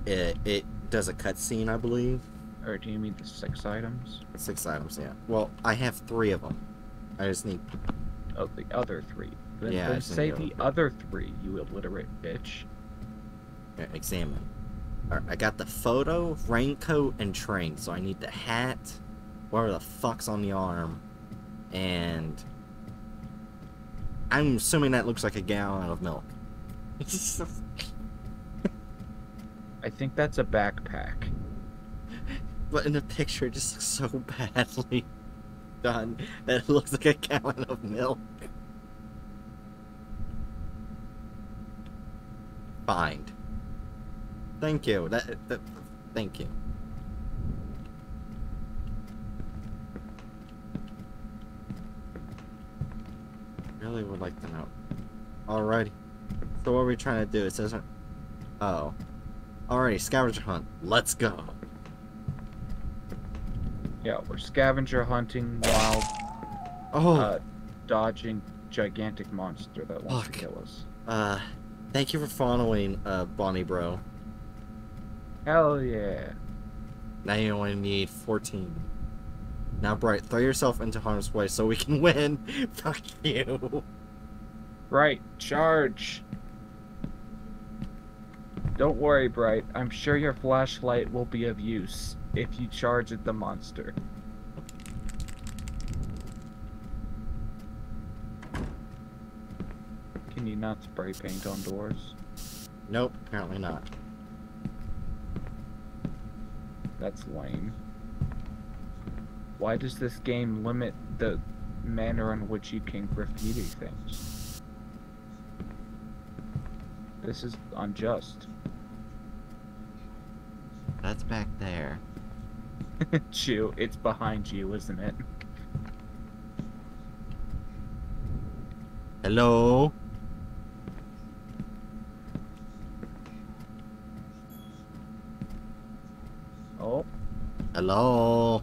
it it does a cutscene, I believe. Or do you mean the six items? Six items, yeah. Well, I have three of them. I just need. Oh, the other three. Then, Yeah, then say the the other three, you illiterate bitch. uh, examine. Alright, I got the photo, raincoat, and train. So I need the hat, whatever the fuck's on the arm, and I'm assuming that looks like a gallon of milk. <laughs> I think that's a backpack. but in the picture, it just looks so badly <laughs> done that it looks like a gallon of milk. Find. Thank you. That, that thank you. Really would like to know. Alrighty. So what are we trying to do? It says. Uh, oh. Alrighty, scavenger hunt. Let's go. Yeah, we're scavenger hunting while Oh. uh, dodging gigantic monster that wants Fuck. to kill us. Uh, thank you for following, uh, Bonnie Bro. Hell yeah. Now you only need 14. Now, Bright, throw yourself into harm's way so we can <laughs> win. Fuck you. Right, charge. Don't worry, Bright. I'm sure your flashlight will be of use if you charge at the monster. Can you not spray paint on doors? Nope, apparently not. That's lame. Why does this game limit the manner in which you can graffiti things? This is unjust. That's back there. <laughs> Chew, it's behind you, isn't it? Hello? Oh, Hello?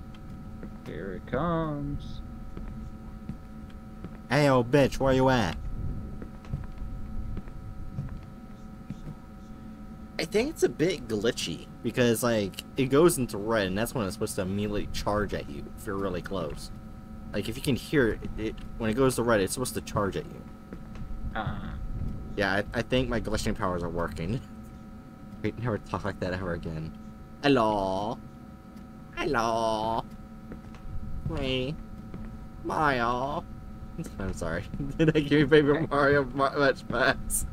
here it comes. Hey, old bitch, where you at? I think it's a bit glitchy because, like, it goes into red, and that's when it's supposed to immediately charge at you if you're really close. Like, if you can hear it, it when it goes to red, it's supposed to charge at you. Uh, Yeah, I, I think my glitching powers are working. <laughs> Wait, never talk like that ever again. Hello? Hello? Me? Mario? <laughs> I'm sorry. <laughs> Did I give you Paper Mario mu- much pass?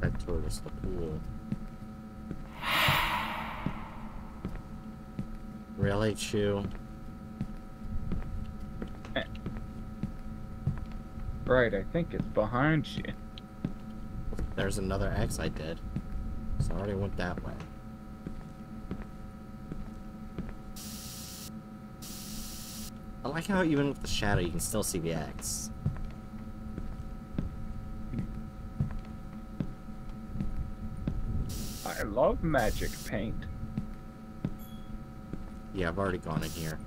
That towards the pool. Really, Chew? right, I think it's behind you. There's another X I did. So I already went that way. I like how even with the shadow you can still see the X. I love magic paint. Yeah, I've already gone in here.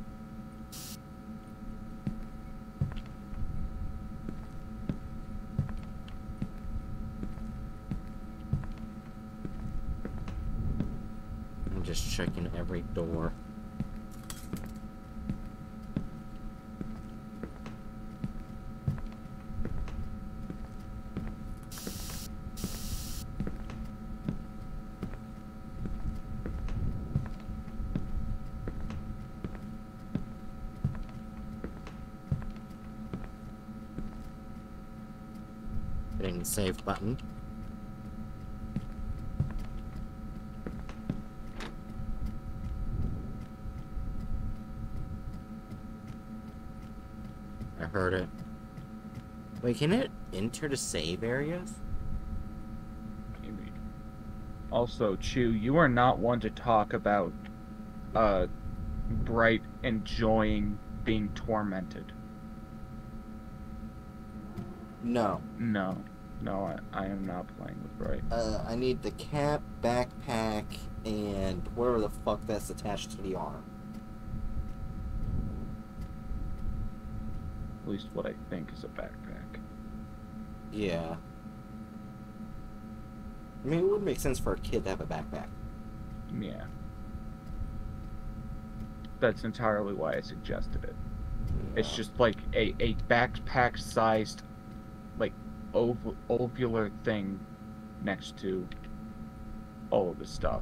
I'm just checking every door. Button. I heard it. Wait, can it enter the save areas? Also, Chew, you are not one to talk about uh Bright enjoying being tormented. No. No. No, I, I am not playing with Bright. Uh, I need the cap, backpack, and whatever the fuck that's attached to the arm. At least what I think is a backpack. Yeah. I mean, it would make sense for a kid to have a backpack. Yeah. That's entirely why I suggested it. It's just like a, a backpack sized, ovular thing next to all of the stuff.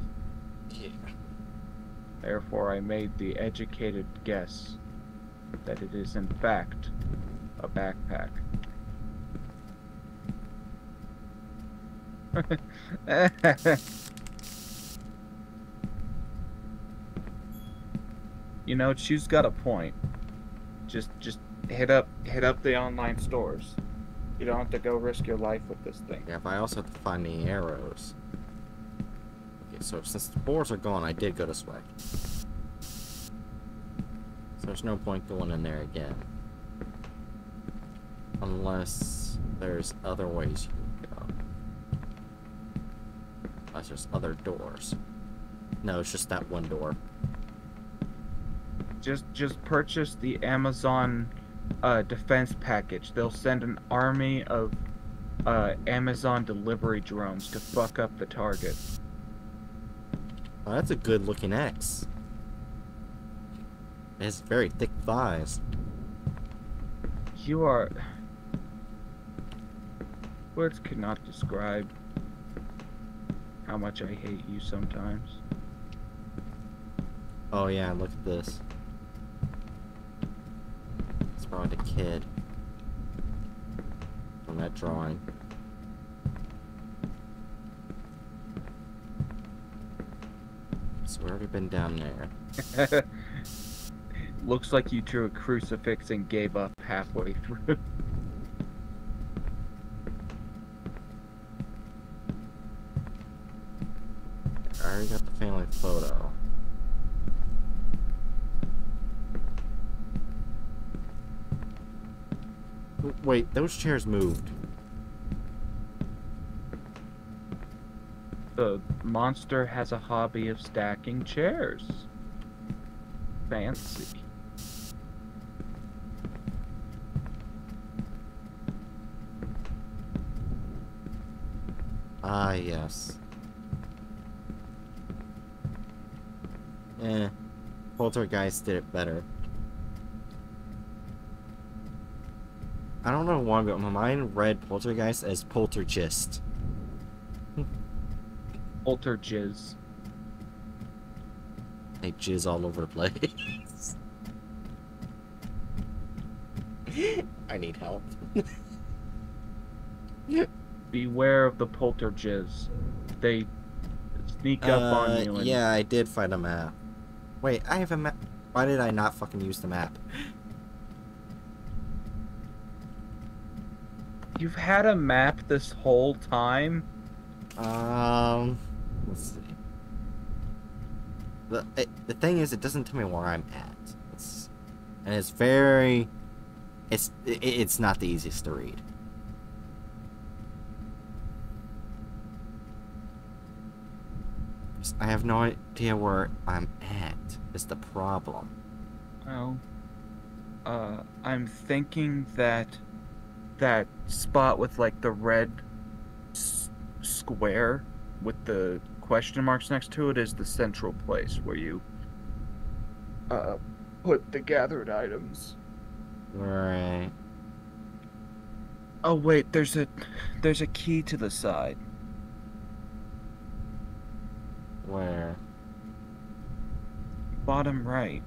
Yeah. Therefore, I made the educated guess that it is, in fact, a backpack. <laughs> you know, Chew's got a point. Just, just hit up, hit up the online stores. You don't have to go risk your life with this thing. Yeah, but I also have to find the arrows. Okay, so since the boars are gone, I did go this way. So there's no point going in there again. Unless there's other ways you can go. Unless there's other doors. No, it's just that one door. just just purchase the Amazon uh, defense package. They'll send an army of uh, Amazon delivery drones to fuck up the target. That's a good looking X. It has very thick thighs. You are. Words cannot describe how much I hate you sometimes. Oh yeah, look at this. Probably the kid from that drawing. So we've already been down there. <laughs> Looks like you drew a crucifix and gave up halfway through. <laughs> I already got the family photo. W- Wait, those chairs moved. The monster has a hobby of stacking chairs. Fancy. Ah, yes. Eh, Poltergeist did it better. I don't know why, but my mind read Poltergeist as Poltergist. Alter jizz. They jizz all over the place. <laughs> I need help. <laughs> Beware of the polter jizz. They sneak up on Uh, you and Yeah, I did find a map. Wait, I have a map. Why did I not fucking use the map? You've had a map this whole time. Um, let's see. The it, the thing is, it doesn't tell me where I'm at. It's and it's very, it's it, it's not the easiest to read. I have no idea where I'm at. Is the problem? Well, uh, I'm thinking that that spot with like the red s- square with the question marks next to it is the central place where you uh put the gathered items. Right. Oh wait, there's a there's a key to the side. Where? Bottom right.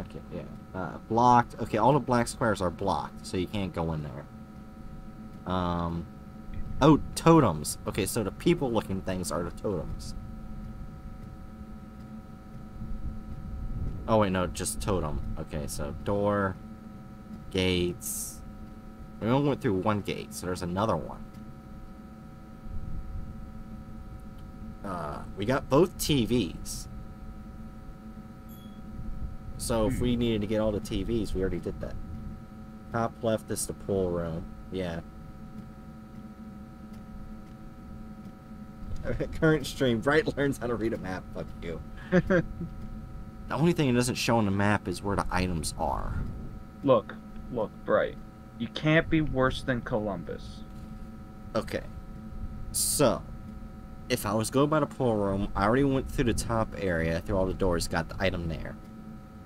Okay, yeah. Uh, blocked. Okay, all the black squares are blocked, so you can't go in there. Um. Oh, totems. Okay, so the people-looking things are the totems. Oh wait, no, just totem. Okay, so door, gates. We only went through one gate, so there's another one. Uh, we got both TVs. So if we needed to get all the TVs, we already did that. Top left is the pool room. Yeah. <laughs> Current stream, Bright <laughs> learns how to read a map. Fuck you. <laughs> The only thing it doesn't show on the map is where the items are. Look, look, Bright. You can't be worse than Columbus. Okay. So, if I was going by the pool room, I already went through the top area, through all the doors, got the item there.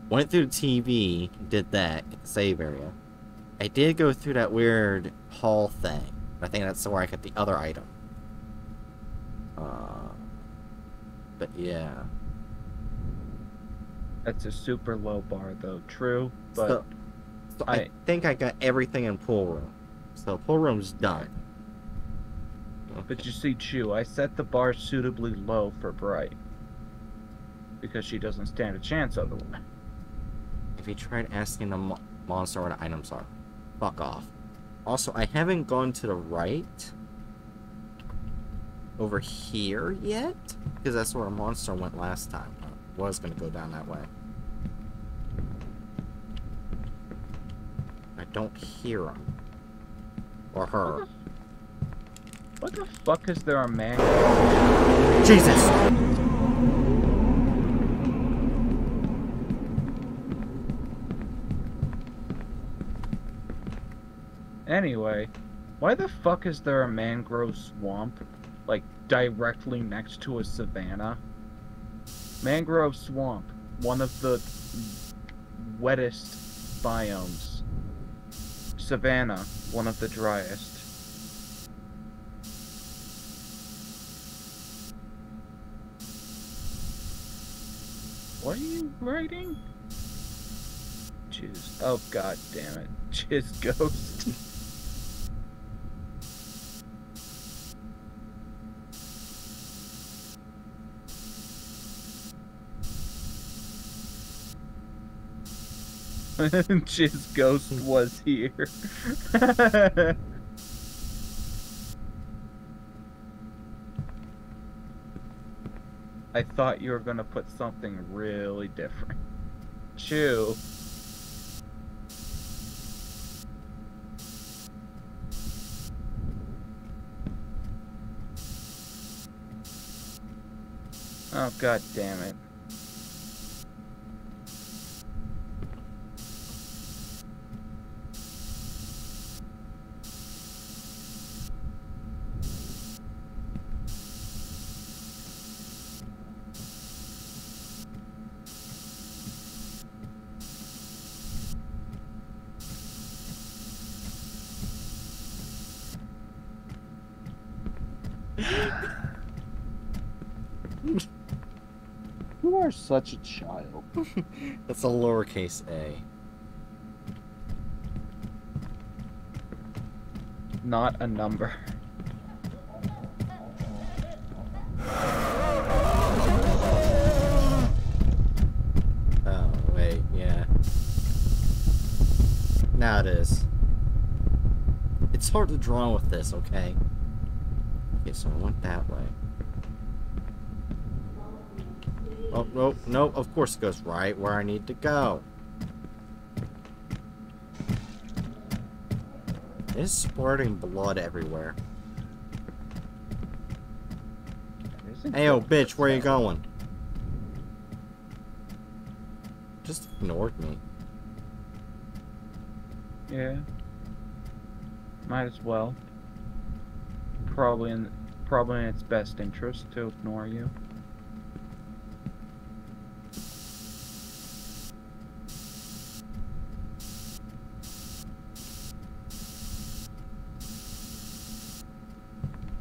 Went through the TV, did that, save area. I did go through that weird hall thing. I think that's where I got the other item. Uh, but yeah. That's a super low bar, though. True, but so, so I, I- think I got everything in pool room. So pool room's done. but you see, Chew, I set the bar suitably low for Bright because she doesn't stand a chance otherwise. If you tried asking the mo- monster where the items are, fuck off. Also, I haven't gone to the right over here yet because that's where a monster went last time. I was gonna go down that way. I don't hear him or her. What the fuck is there a man? Jesus! Anyway, why the fuck is there a mangrove swamp, like directly next to a savanna? Mangrove swamp, one of the wettest biomes. Savanna, one of the driest. What are you writing? Jizz. Oh god damn it. <laughs> Jizz ghost. <laughs> Jizz ghost hmm. was here. <laughs> I thought you were gonna put something really different. Chew. Oh god damn it. You are such a child. <laughs> That's a lowercase a. Not a number. Oh, wait, yeah. Now it is. It's hard to draw with this, okay? So I went that way. Oh, no, no, of course it goes right where I need to go. It's squirting blood everywhere. Hey, oh, yo, bitch, where you going? Just ignored me. Yeah. Might as well. Probably in probably in its best interest to ignore you.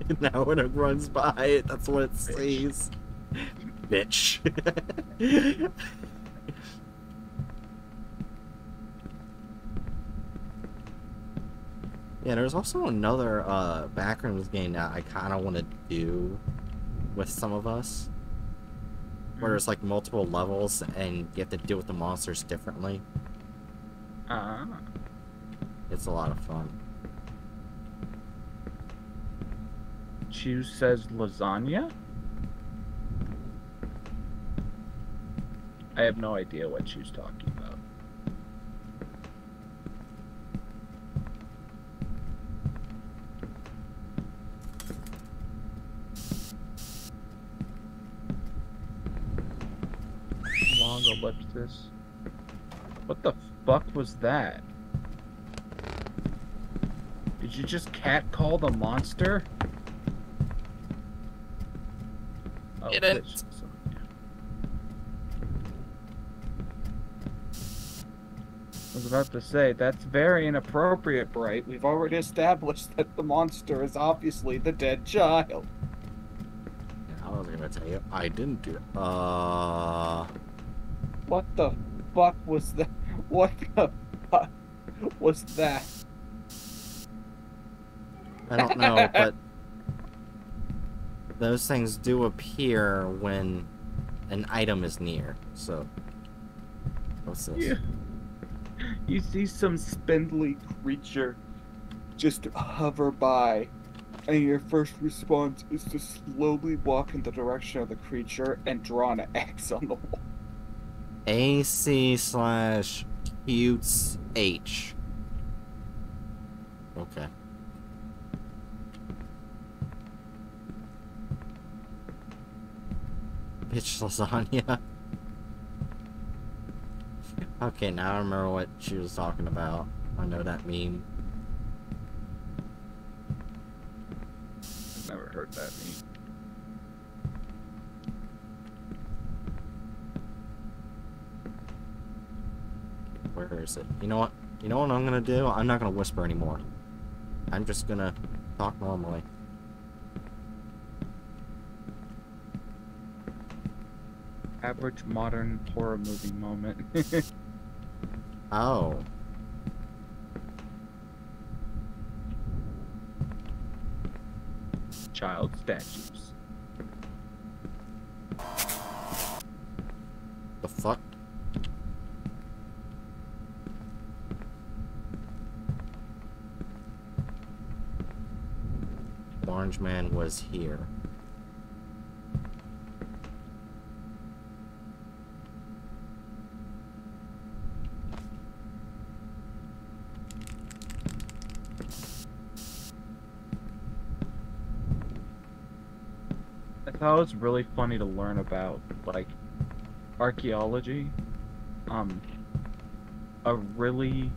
<laughs> now when it runs by it, that's what it sees. <laughs> Bitch. <laughs> Yeah, there's also another uh, backrooms game that I kind of want to do with some of us, where there's like multiple levels and you have to deal with the monsters differently. Ah. It's a lot of fun. Chew says lasagna? I have no idea what Chew's talking about. Long ellipsis. What the fuck was that? Did you just catcall the monster? Oh, Didn't. bitch. I was about to say, that's very inappropriate, Bright. We've already established that the monster is obviously the dead child. Yeah, I was gonna tell you, I didn't do it. Uh, What the fuck was that? <laughs> What the fuck was that? I don't know, <laughs> but those things do appear when an item is near. So, what's this? Yeah. You see some spindly creature just hover by, and your first response is to slowly walk in the direction of the creature and draw an X on the wall. AC slash cutes H. Okay. Bitch lasagna. okay, now I remember what she was talking about. I know that meme. Never heard that meme. It? You know what? You know what I'm gonna do? I'm not gonna whisper anymore. I'm just gonna talk normally. Average modern horror movie moment. <laughs> Oh. Child statues. The fuck? Orange Man was here. I thought it was really funny to learn about like archaeology. Um, a really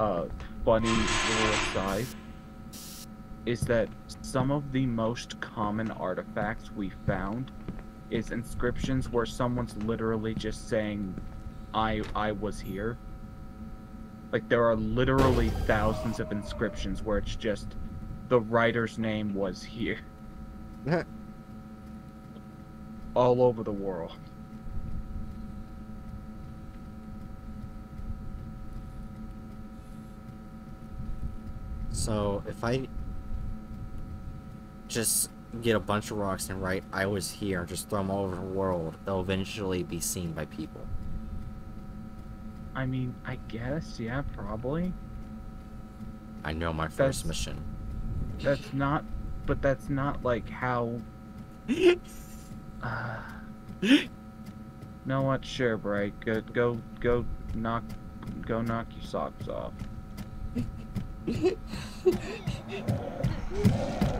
uh funny little aside is that some of the most common artifacts we found is inscriptions where someone's literally just saying I I was here. Like there are literally thousands of inscriptions where it's just the writer's name was here <laughs> all over the world. So if I just get a bunch of rocks and write I was here and just throw them all over the world, they'll eventually be seen by people. I mean, I guess, yeah, probably. I know my first That's- mission. That's not, but that's not like how. Uh, know what? Sure, Bright. Go, go, go, knock, go, knock your socks off. <laughs>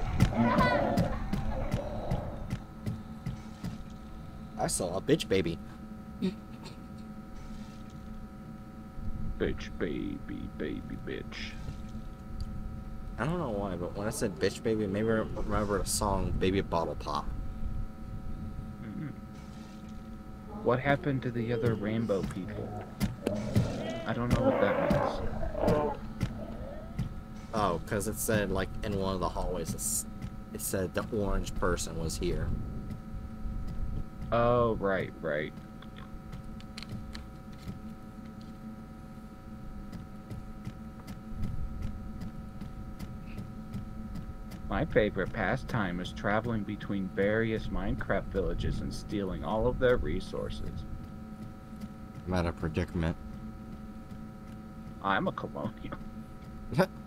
I saw a bitch baby. Bitch, baby, baby, bitch. I don't know why, but when I said bitch baby, maybe I remember the song Baby Bottle Pop. Mm. What happened to the other rainbow people? I don't know what that means. Oh, because it said, like, in one of the hallways, it said the orange person was here. Oh, right, right. My favorite pastime is traveling between various Minecraft villages and stealing all of their resources. I'm at a predicament. I'm a colonial. <laughs>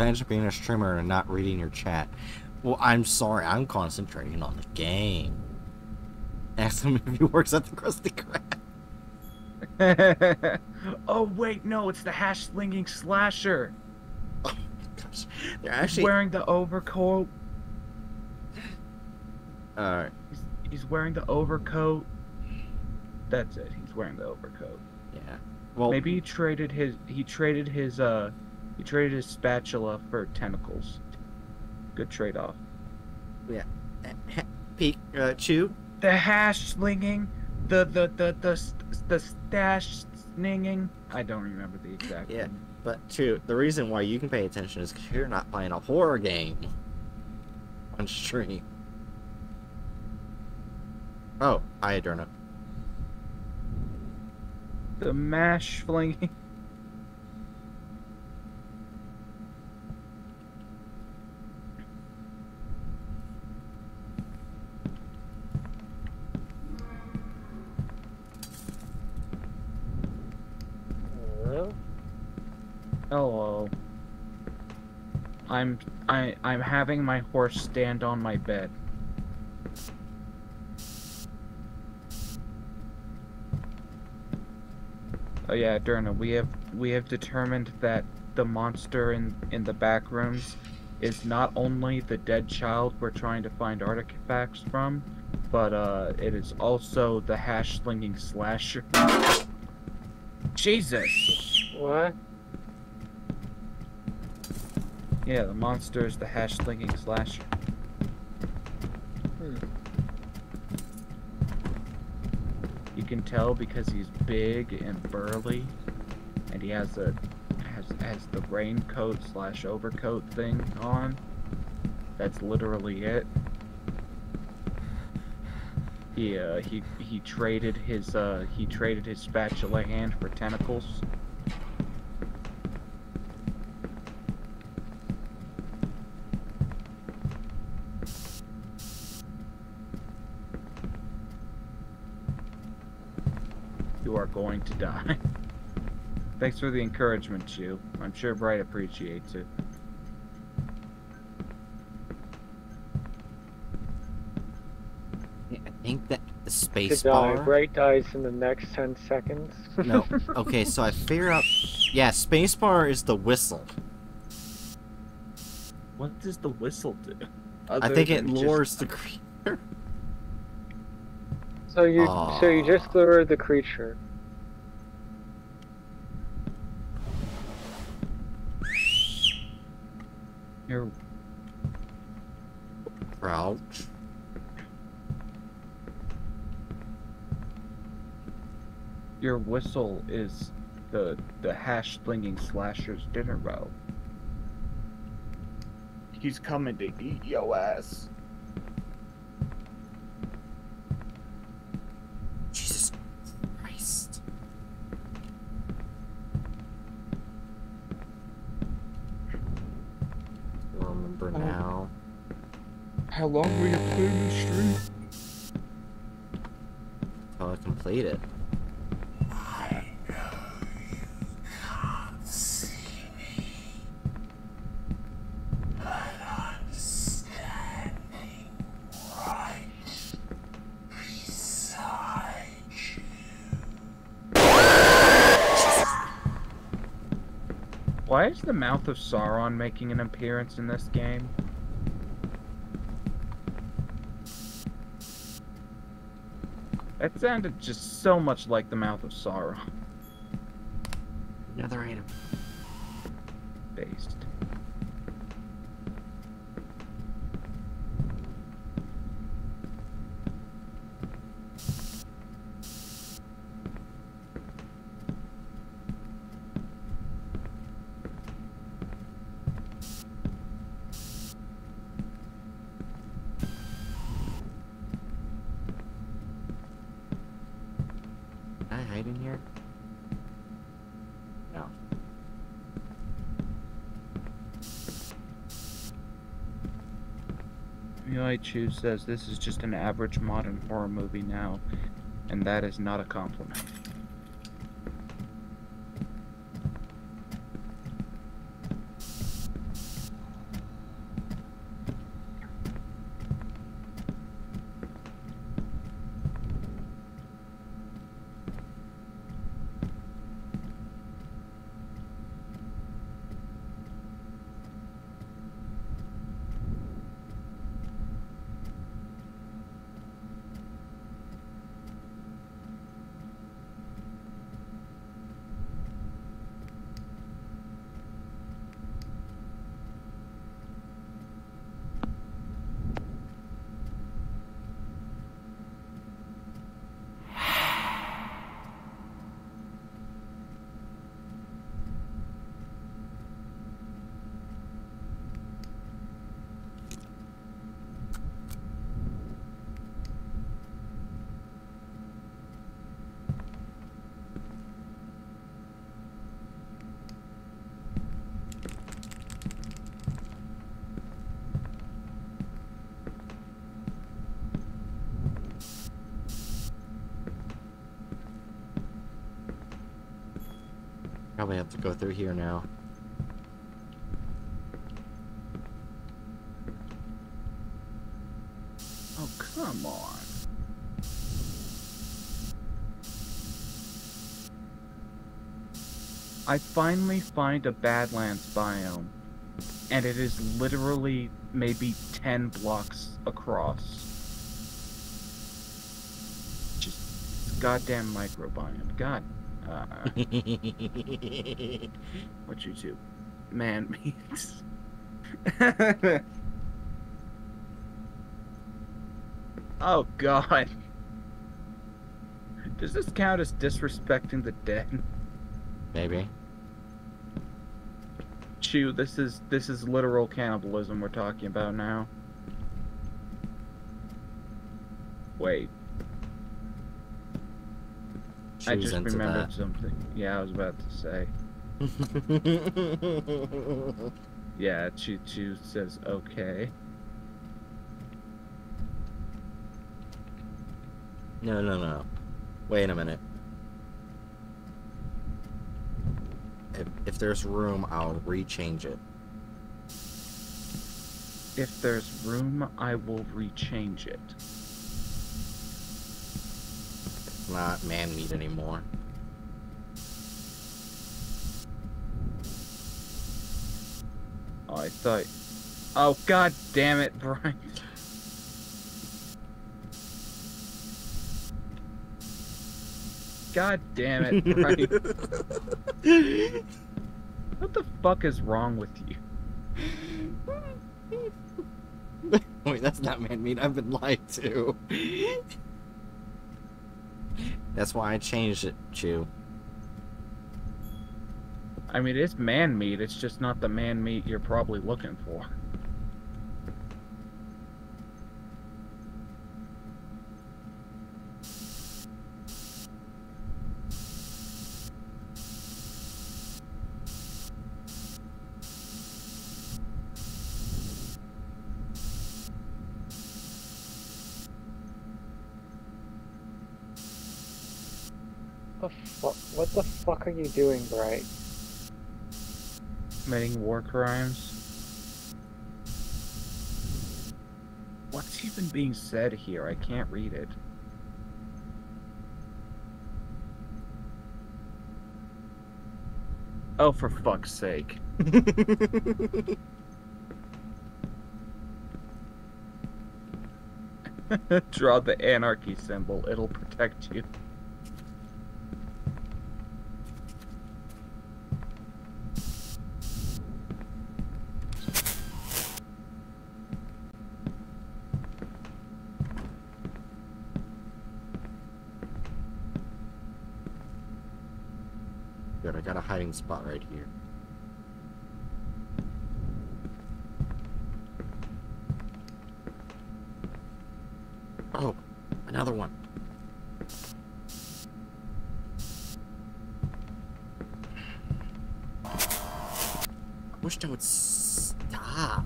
Imagine being a streamer and not reading your chat. Well, I'm sorry, I'm concentrating on the game. Ask him if he works at the Krusty Krab. <laughs> oh wait, no, it's the hash slinging slasher. Oh, Gosh, they're He's actually. wearing the overcoat. Uh, He's, he's wearing the overcoat. That's it. He's wearing the overcoat. yeah. Well, Maybe he traded his he traded his uh he traded his spatula for tentacles. Good trade off. Pete, uh, Chew. The hash slinging, the the the the the stash slinging. I don't remember the exact. Yeah. name. But Chew, the reason why you can pay attention is because you're not playing a horror game on stream. Oh, hi, Adurna. The mash flinging. Hello? Hello. I'm I I'm having my horse stand on my bed. Oh yeah, Durna, we have we have determined that the monster in in the back rooms is not only the dead child we're trying to find artifacts from, but uh it is also the hash slinging slasher. Jesus. What? Yeah, the monster is the hash slinging slasher. Hmm. You can tell because he's big and burly, and he has a has has the raincoat slash overcoat thing on. That's literally it. He uh, he he traded his uh he traded his spatula hand for tentacles. You are going to die. <laughs> Thanks for the encouragement, Chew. I'm sure Bright appreciates it. I think that the To space die. bar. Bright dies in the next 10 seconds. No. <laughs> Okay, so I figured out. Yeah, space bar is the whistle. What does the whistle do? I think it than just- lures the creature. So you so you just lure the creature. Your Crouch. Your whistle is the the hash slinging slasher's dinner bell. He's coming to eat yo ass. Jesus Christ. I remember Oh. now. How long were you is the mouth of Sauron making an appearance in this game? That sounded just so much like the mouth of Sauron. Another item. Based. Can I hide in here? No. Night says this is just an average modern horror movie now, and that is not a compliment. Probably have to go through here now. Oh, come on. I finally find a Badlands biome, and it is literally maybe 10 blocks across. Just goddamn microbiome. God. <laughs> Uh, what you do? Man meats. <laughs> oh god. Does this count as disrespecting the dead? Maybe. Chew, this is this is literal cannibalism we're talking about now. Wait, I just remembered something. Yeah, I was about to say. <laughs> Yeah, Choo Choo says okay. no, no, no. Wait a minute. If, if there's room, I'll rechange it. If there's room, I will rechange it. Not man meat anymore. Oh, I thought. Oh, god damn it, <laughs> Brian. God damn it, Brian. <laughs> what the fuck is wrong with you? Wait, that's not man meat. I've been lied to. That's why I changed it, Chew. I mean, it's man meat, it's just not the man meat you're probably looking for. The fu- what the fuck are you doing, Bright? Committing war crimes. What's even being said here? I can't read it. Oh, for fuck's sake. <laughs> <laughs> Draw the anarchy symbol, it'll protect you. same spot right here. Oh, another one. I wish that would stop.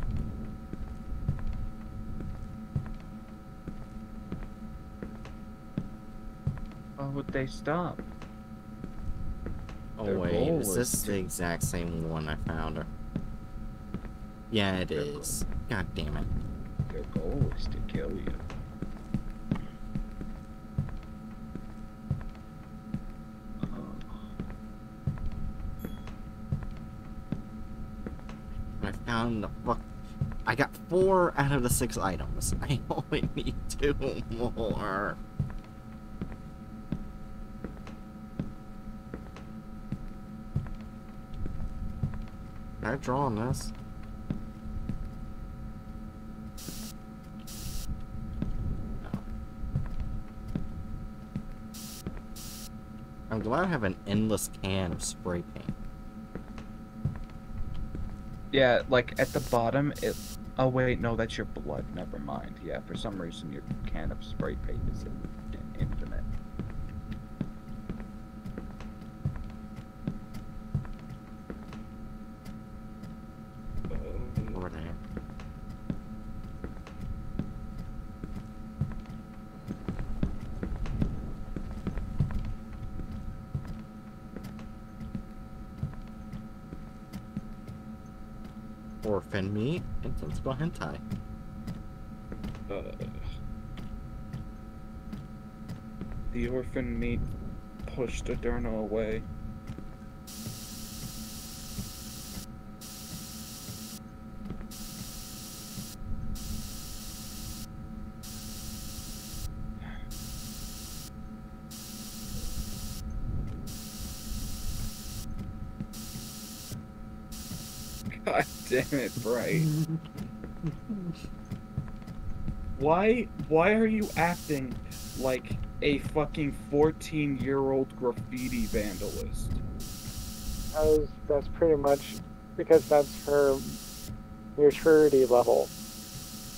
Why would they stop? Is this the exact same one I found? Yeah, it is. God damn it. Their goal is to kill you. I found the fuck. I got four out of the six items. <laughs> I only need two more. Can I draw on this? I'm glad I have an endless can of spray paint. Yeah, like at the bottom, it. Oh wait, no, that's your blood. Never mind. Yeah, for some reason your can of spray paint is in, in- infinite. Over there. Orphan meat hentai. Uh, the orphan meat pushed Adurna away. God damn it, Bright. Why why are you acting like a fucking 14 year old graffiti vandalist? Because that's pretty much because that's her maturity level.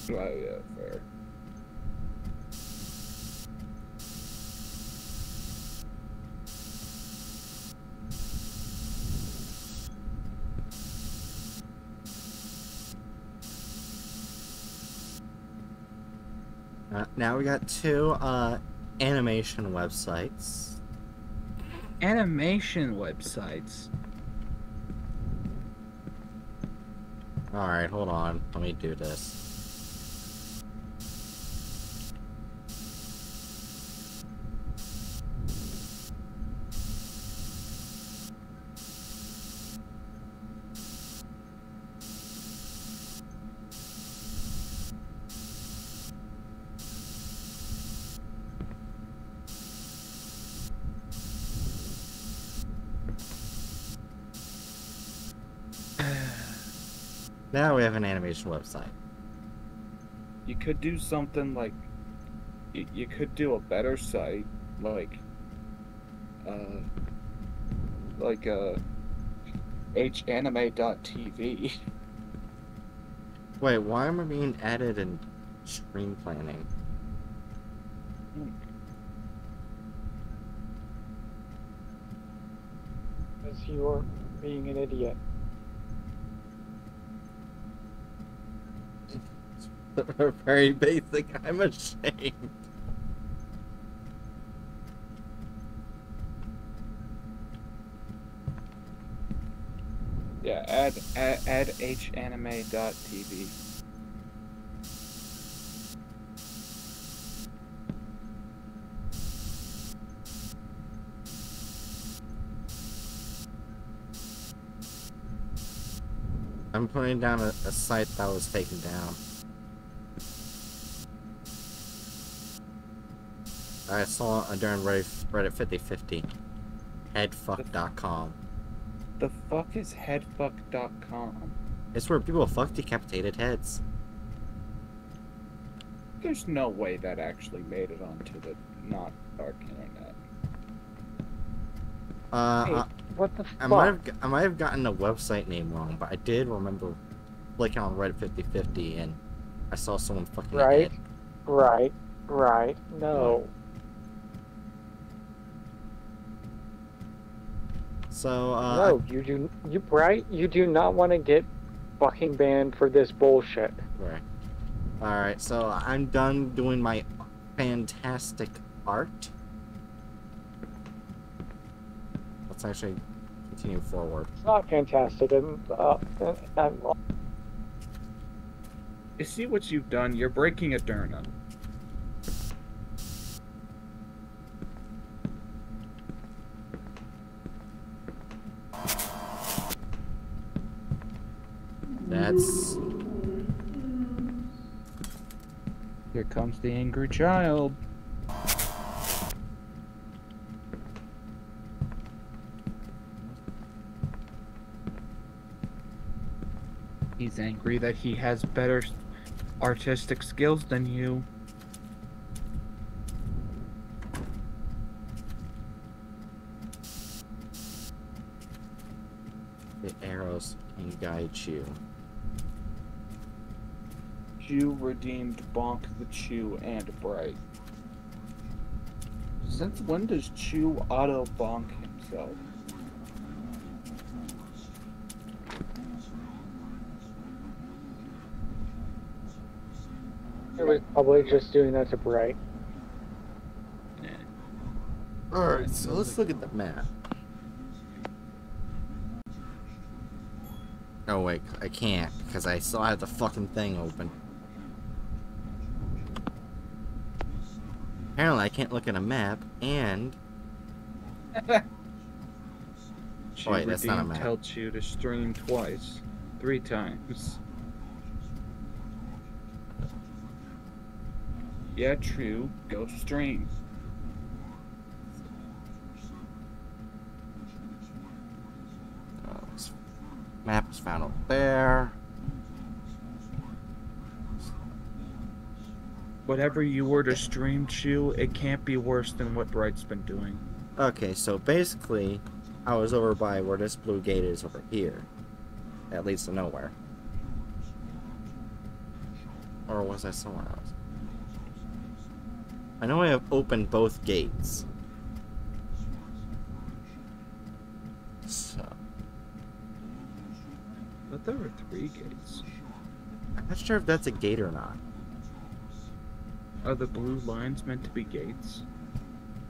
Oh yeah, fair. Uh, now we got two uh, animation websites. Animation websites. Alright, hold on. Let me do this. Now we have an animation website. You could do something like you, you could do a better site like uh like uh hanime.tv. Wait, why am I being added in stream planning? Because you're being an idiot. <laughs> Very basic. I'm ashamed. Yeah, add add, add hanime.tv. I'm putting down a, a site that was taken down. I saw a during Reddit, Reddit 5050. Headfuck.com. The fuck is headfuck.com? It's where people fuck decapitated heads. There's no way that actually made it onto the not dark internet. Uh, Hey, I, What the fuck? I might have I might have gotten the website name wrong, but I did remember clicking on Reddit 5050 and I saw someone fucking Right. Right. Right. No. So uh, no, you do. You right? You do not want to get fucking banned for this bullshit. Right. Alright, so I'm done doing my fantastic art. let's actually continue forward. It's not fantastic, and uh, and, and You see what you've done? You're breaking Adurna. That's Here comes the angry child. He's angry that he has better artistic skills than you. the arrows can guide you. Jew redeemed Bonk the Chew and Bright. Since when does Chew auto bonk himself? it was probably just doing that to Bright. Alright, so let's look at the map. Oh wait, I can't, because I still have the fucking thing open. Apparently I can't look at a map, and... <laughs> Chew Wait, that's not a map. Tell Chew to stream twice. Three times. Yeah, true. Go stream. Oh, this map is found up there. Whatever you were to stream, to, it can't be worse than what Bright's been doing. Okay, so basically, I was over by where this blue gate is over here. That leads to nowhere. Or was I somewhere else? I know I have opened both gates. So, But there were three gates. I'm not sure if that's a gate or not. Are the blue lines meant to be gates?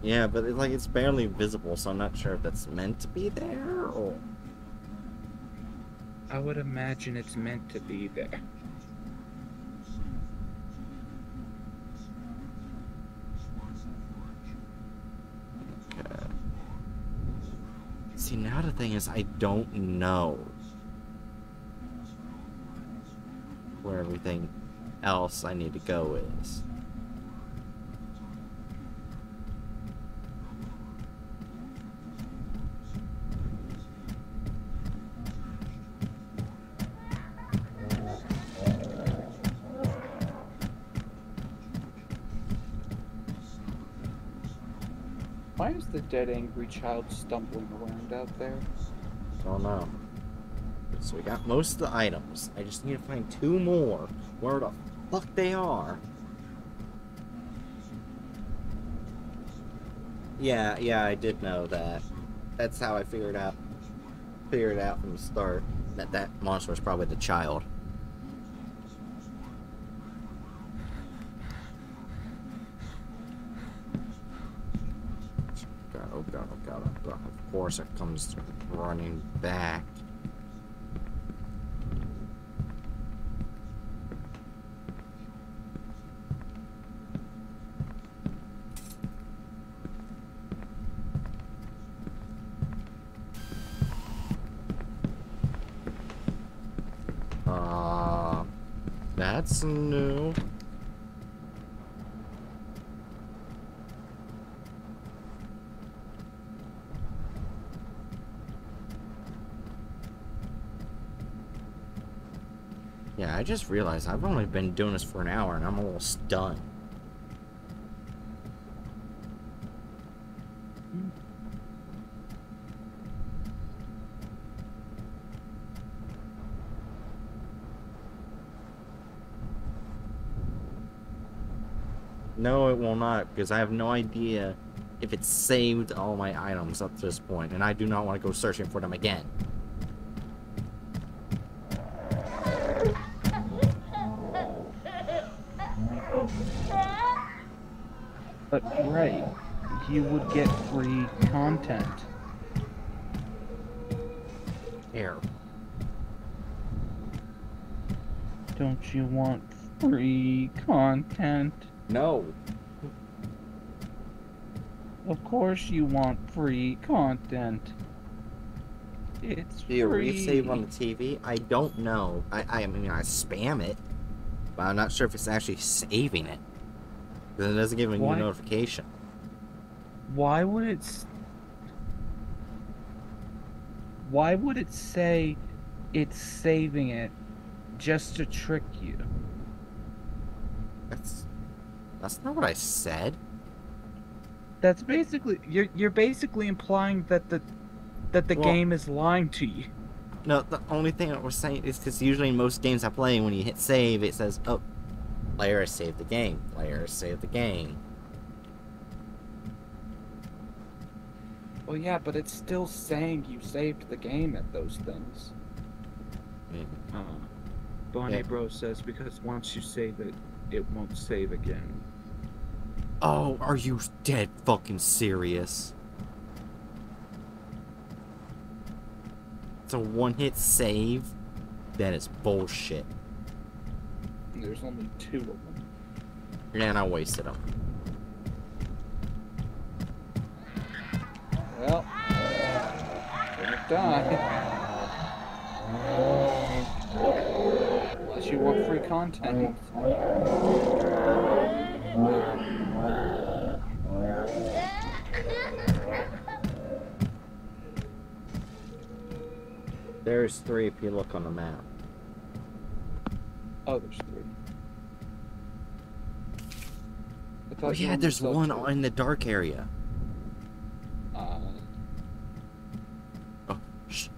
Yeah, but it, like it's barely visible, so I'm not sure if that's meant to be there or. I would imagine it's meant to be there. Okay. See, now the thing is, I don't know where everything else I need to go is. Why is the dead angry child stumbling around out there? Don't know. So we got most of the items. I just need to find two more. Where the fuck they are? Yeah, yeah, I did know that. That's how I figured out figured out from the start that that monster was probably the child. God, oh god, oh god, oh god. Of course it comes running back. Uh, that's new. Yeah, I just realized I've only been doing this for an hour and I'm almost done. No, it will not, because I have no idea if it saved all my items up to this point, and I do not want to go searching for them again. You would get free content. Air. Don't you want free content? No. Of course you want free content. It's Do you free. resave on the TV? I don't know. I, I mean, I spam it, but I'm not sure if it's actually saving it. Because it doesn't give me a notification. Why would it? Why would it say it's saving it just to trick you? That's that's not what I said. That's basically you're you're basically implying that the that the Well- game is lying to you. No, the only thing that we're saying is because usually in most games I play, when you hit save, it says, "Oh, player has saved the game. Player has saved the game." Well, yeah, but it's still saying you saved the game at those things. Mm. Uh, Bonnie Yeah. Bro says because once you save it, it won't save again. Oh, are you dead fucking serious? It's a one-hit save. That is bullshit. There's only two of them. And I wasted them. Well, don't die. Unless you want free content. There's three if you look on the map. Oh, there's three. Oh yeah, there's one two. in the dark area. Uh, Oh, shh.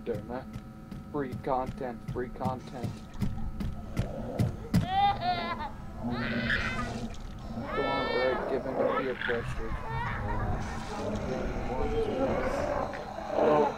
I don't. Free content, free content. On, Greg, give peer pressure. Oh.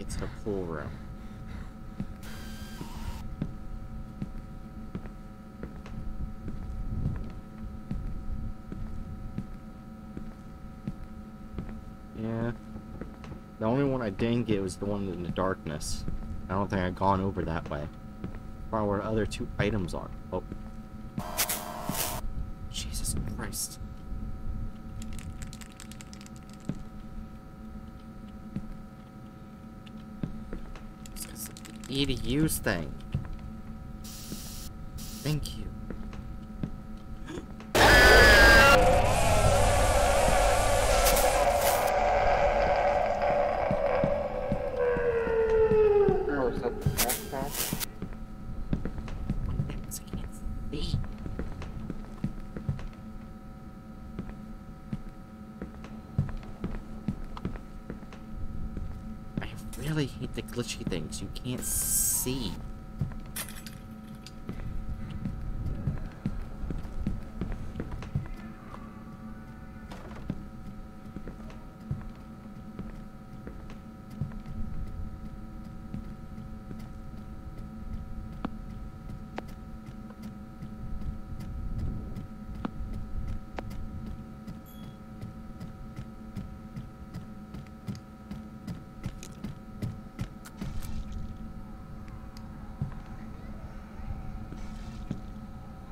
It's the pool room. Yeah. The only one I didn't get was the one in the darkness. I don't think I've gone over that way. Probably where the other two items are. Oh. Jesus Christ. It's the EDU's thing. Thank you. Or is that the backpack? It's can't see. I really hate the glitchy things. You can't see.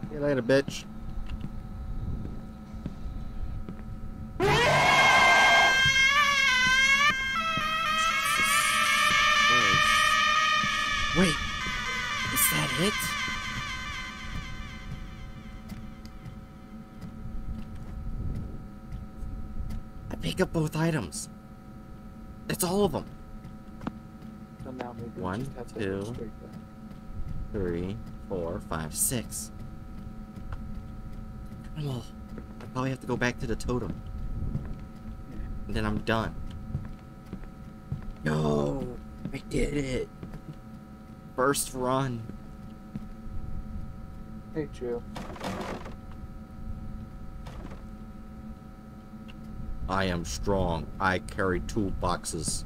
See you later, bitch. Wait, is that it? I pick up both items. It's all of them. So now maybe we One, just have to go two. straight back. Three, four, five, six. Oh, I probably have to go back to the totem. And then I'm done. No, I did it. First run. Hey, Drew. I am strong. I carry two boxes.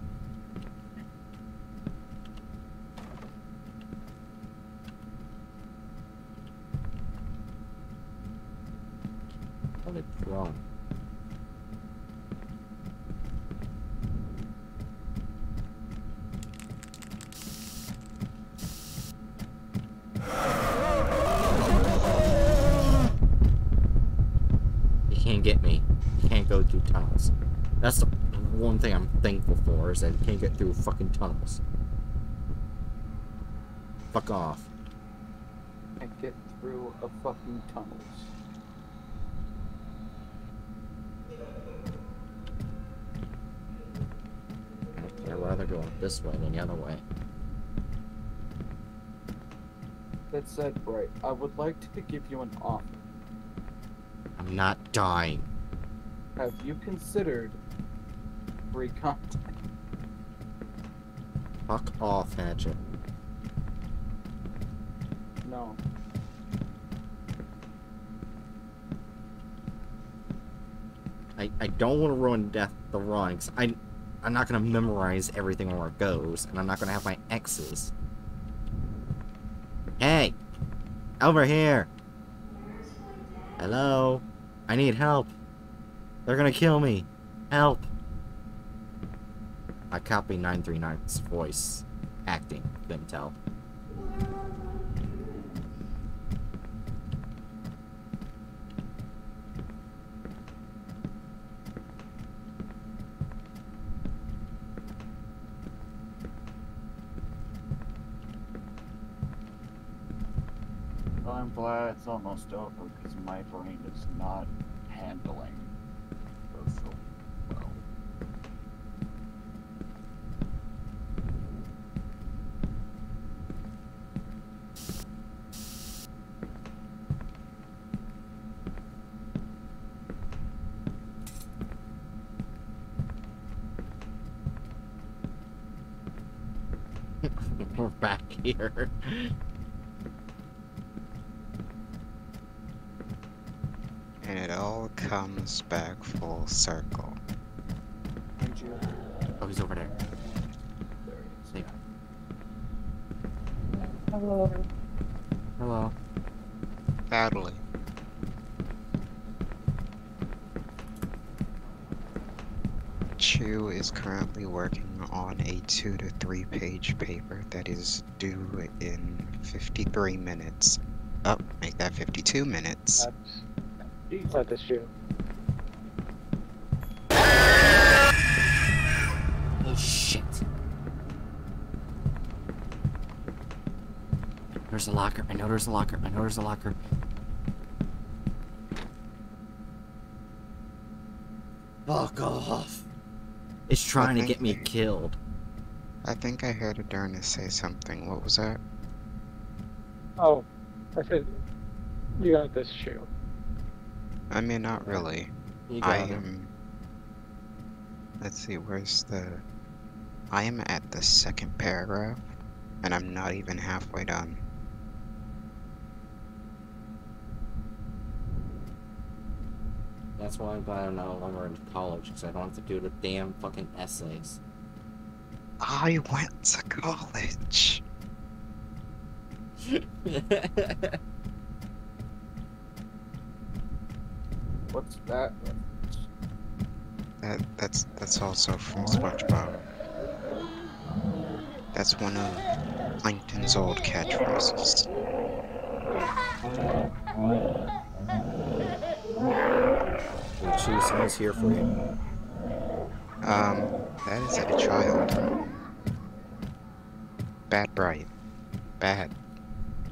What is wrong? You can't get me. You can't go through tunnels. That's the one thing I'm thankful for is that you can't get through fucking tunnels. Fuck off. I get through a fucking tunnels. I'd rather go up this way than the other way. That said, Bright, I would like to give you an offer. I'm not dying. Have you considered free content? Fuck off, Hatchet. No. I, I don't want to ruin Death the Run, 'cause I, I'm not to memorize everything where it goes, and I'm not to have my X's. Hey! Over here! Hello? I need help. They're to kill me. Help! I copy 939's voice. Acting, couldn't tell. I'm glad it's almost over because my brain is not handling those so well. <laughs> We're back here. And it all comes back full circle. Oh, he's over there. There he is. Hey. Hello. Hello. Badly. Chu is currently working on a two to three page paper that is due in 53 minutes. Oh, make that 52 minutes. That's Jesus. this true. Oh shit. There's a locker. I know there's a locker. I know there's a locker. Fuck off. It's trying to get me they- killed. I think I heard Adonis say something. What was that? Oh, I said you got this shoe. I mean, not really. I it. am. Let's see, where's the. I am at the second paragraph, and I'm not even halfway done. That's why I'm glad I'm no longer in college, because I don't have to do the damn fucking essays. I went to college. <laughs> What's that? That that's that's also from SpongeBob. That's one of Plankton's old catchphrases. Cheese, someone's here for you. Um, that is a child. Bad Bright. Bad.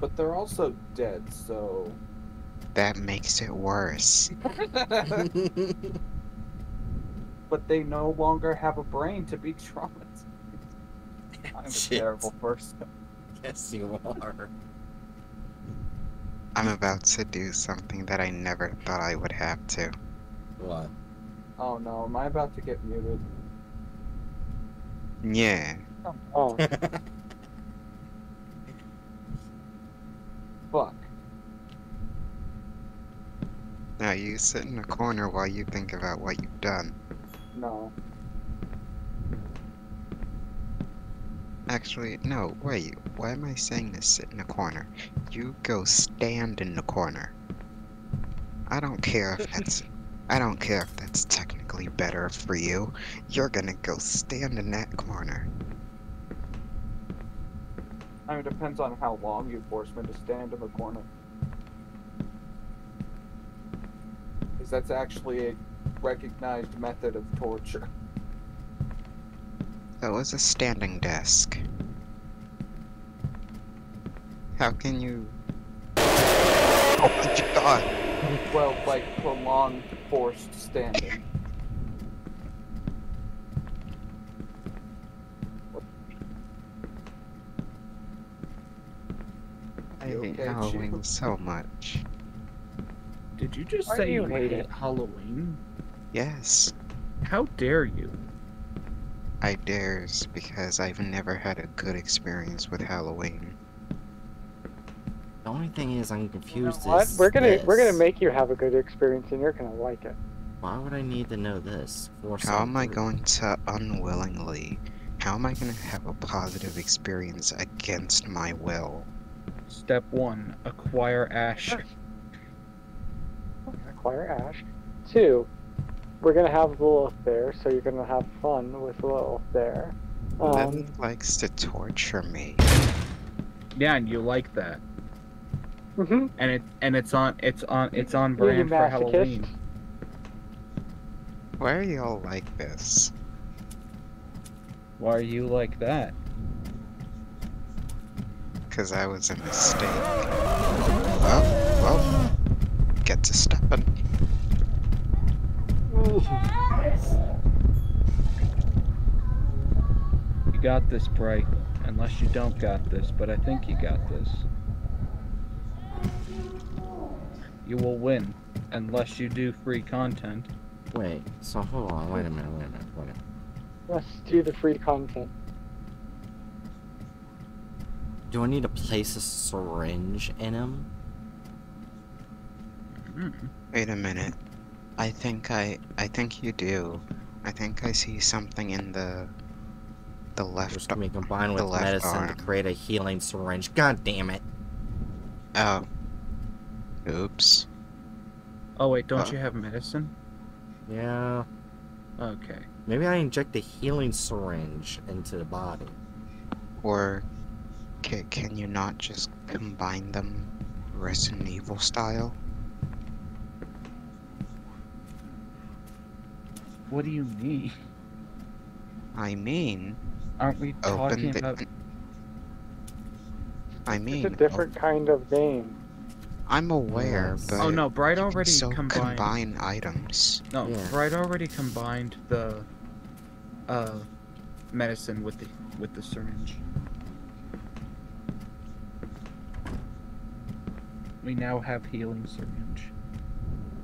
But they're also dead, so. That makes it worse. <laughs> but they no longer have a brain to be traumatized. I'm a Shit. terrible person. yes, you are. I'm about to do something that I never thought I would have to. What? Oh no, am I about to get muted? Yeah. Oh, <laughs> Fuck. Now you sit in a corner while you think about what you've done. No. Actually, no, wait. Why am I saying this sit in a corner? You go stand in the corner. I don't care if that's I don't care if that's technically better for you. You're gonna go stand in that corner. I mean, it depends on how long you force me to stand in the corner. Because that's actually a recognized method of torture. That was a standing desk. How can you Oh my god! Well, like prolonged forced standing. I hate okay, Halloween so much. Did you just Why say you you hate hate it? Halloween? Yes, How dare you? I dares because I've never had a good experience with Halloween. The only thing is, I'm you know confused. what? is We're gonna we're gonna make you have a good experience, and you're gonna like it. Why would I need to know this? For How am I some- going to unwillingly? How am I going to have a positive experience against my will? Step one: acquire ash. Acquire Ash. Two, we're gonna have Lilith there, so you're gonna have fun with Lilith there. Um, Lilith likes to torture me. Yeah, and you like that, mhm. and it and it's on it's on it's on You, you brand for. Halloween. Why are y'all like this? Why are you like that? Because I was a mistake. Well, well, get to stepping. You got this, Bright. Unless you don't got this, but I think you got this. You will win, unless you do free content. Wait, so hold on, wait a minute, wait a minute, wait a minute. Let's do the free content. Do I need to place a syringe in him? Mm. Wait a minute. I think I, I think you do. I think I see something in the, the left. Which can be combined with medicine arm. to create a healing syringe. God damn it. Oh. Oops. Oh wait, don't Uh. you have medicine? Yeah. Okay. Maybe I inject a healing syringe into the body. Or, can, can you not just combine them Resident Evil style? What do you mean? I mean, Aren't we open talking the. about? I mean, It's a different kind of game. I'm aware, Yes. but Oh no, Bright already still combined. combine items. No, Yeah. Bright already combined the uh medicine with the with the syringe. We now have healing syringe.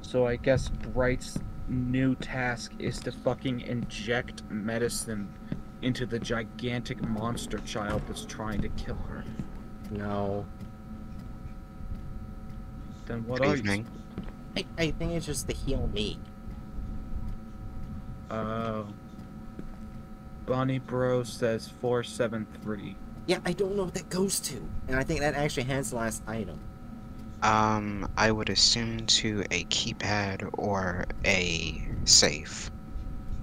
So I guess Bright's new task is to fucking inject medicine into the gigantic monster child that's trying to kill her. No. Then what Good are evening. I, I think it's just to heal me. you? Oh. Bonnie Bro says 473. Yeah, I don't know what that goes to. And I think that actually has the last item. Um, I would assume to a keypad or a safe.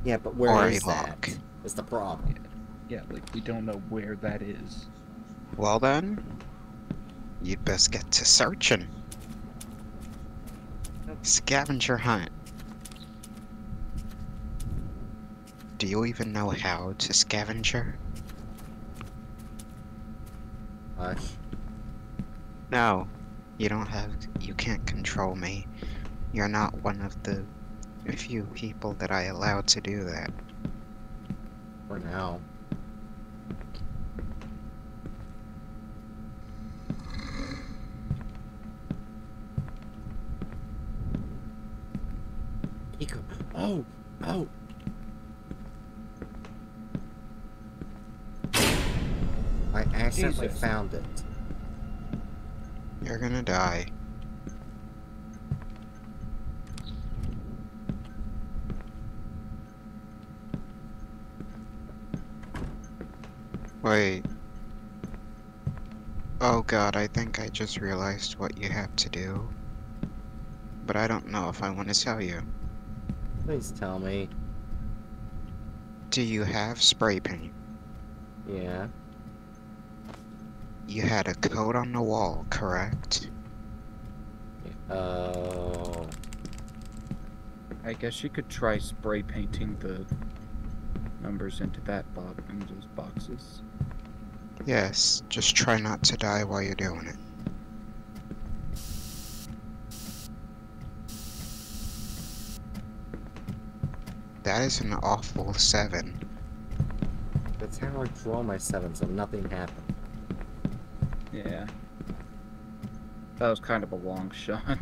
Yeah, but where Or is a that? lock. Is the problem. Yeah, like we don't know where that is. Well then, you'd best get to searching. Scavenger hunt. Do you even know how to scavenger? Hush. No, you don't have, you can't control me. You're not one of the few people that I allow to do that. For now. Eco. Oh! Oh! I accidentally Jesus. found it. You're gonna die. Wait. Oh god, I think I just realized what you have to do. But I don't know if I want to tell you. Please tell me. Do you have spray paint? Yeah. You had a coat on the wall, correct? Oh. I guess you could try spray painting the numbers into that box into those boxes. Yes, just try not to die while you're doing it. That is an awful seven. That's how I draw my seven, so nothing happened. Yeah. That was kind of a long <laughs> shot.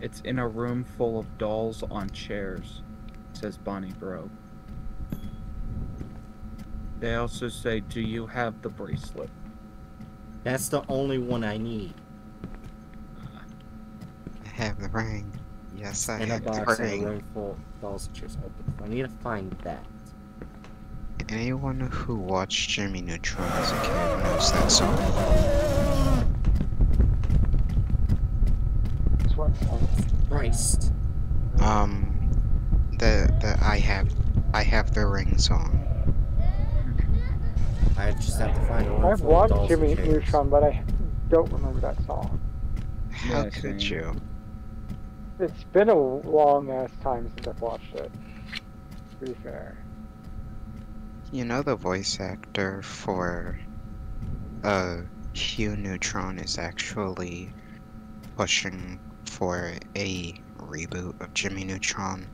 It's in a room full of dolls on chairs, says Bonnie Bro. They also say, Do you have the bracelet? That's the only one I need. I have the ring. Yes, I In a have the box in a ring. room full of dolls and chairs. I need to find that. Anyone who watched Jimmy Neutron as a kid knows that song. This one. Christ. Um, the the I have I have the ring song. I just have to find a room I've watched Jimmy and chairs. Neutron, but I don't remember that song. How Yeah, could same. you? It's been a long ass time since I've watched it. To be fair. You know the voice actor for uh Hugh Neutron is actually pushing for a reboot of Jimmy Neutron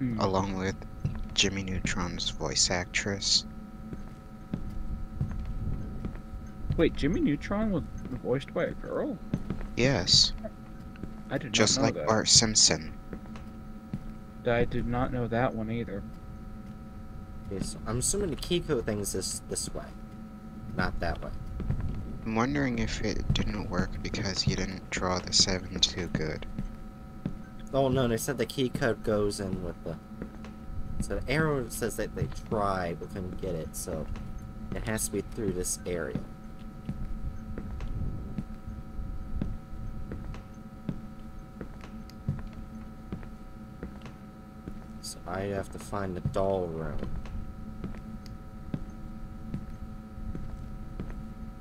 Hmm. along with Jimmy Neutron's voice actress. Wait, Jimmy Neutron was voiced by a girl? Yes, I did just not know like that. Bart Simpson. I did not know that one either. Okay, so I'm assuming the key code thing this this way, not that way. I'm wondering if it didn't work because you didn't draw the seven too good. Oh no, they said the key code goes in with the. So the arrow says that they tried but couldn't get it, so it has to be through this area. So I have to find the doll room.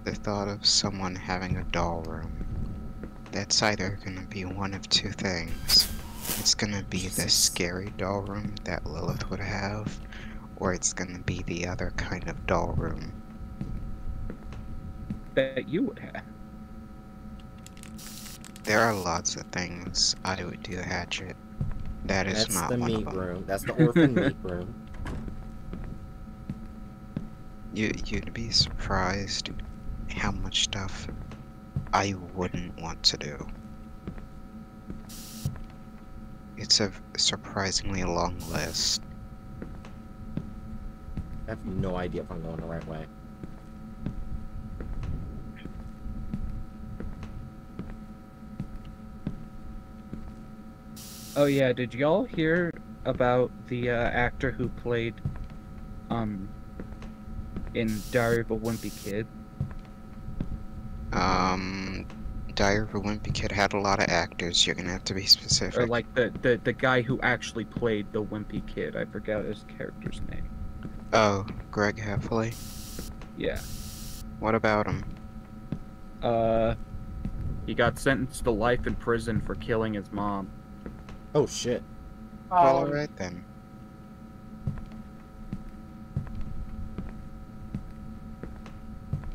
The thought of someone having a doll room. That's either gonna be one of two things. It's gonna be the scary doll room that Lilith would have, or it's gonna be the other kind of doll room. That you would have. There are lots of things I would do, Hatchet. That is That's not the one meat of them. room. That's the orphan meat <laughs> room. You you'd be surprised how much stuff I wouldn't want to do. It's a surprisingly long list. I have no idea if I'm going the right way. Oh yeah, did y'all hear about the uh, actor who played um in Diary of a Wimpy Kid? Um, Diary of a Wimpy Kid had a lot of actors. You're gonna have to be specific. Or like the, the, the guy who actually played the Wimpy Kid. I forgot his character's name. oh, Greg Heffley. Yeah. What about him? Uh he got sentenced to life in prison for killing his mom. Oh shit. Well, Um, alright then.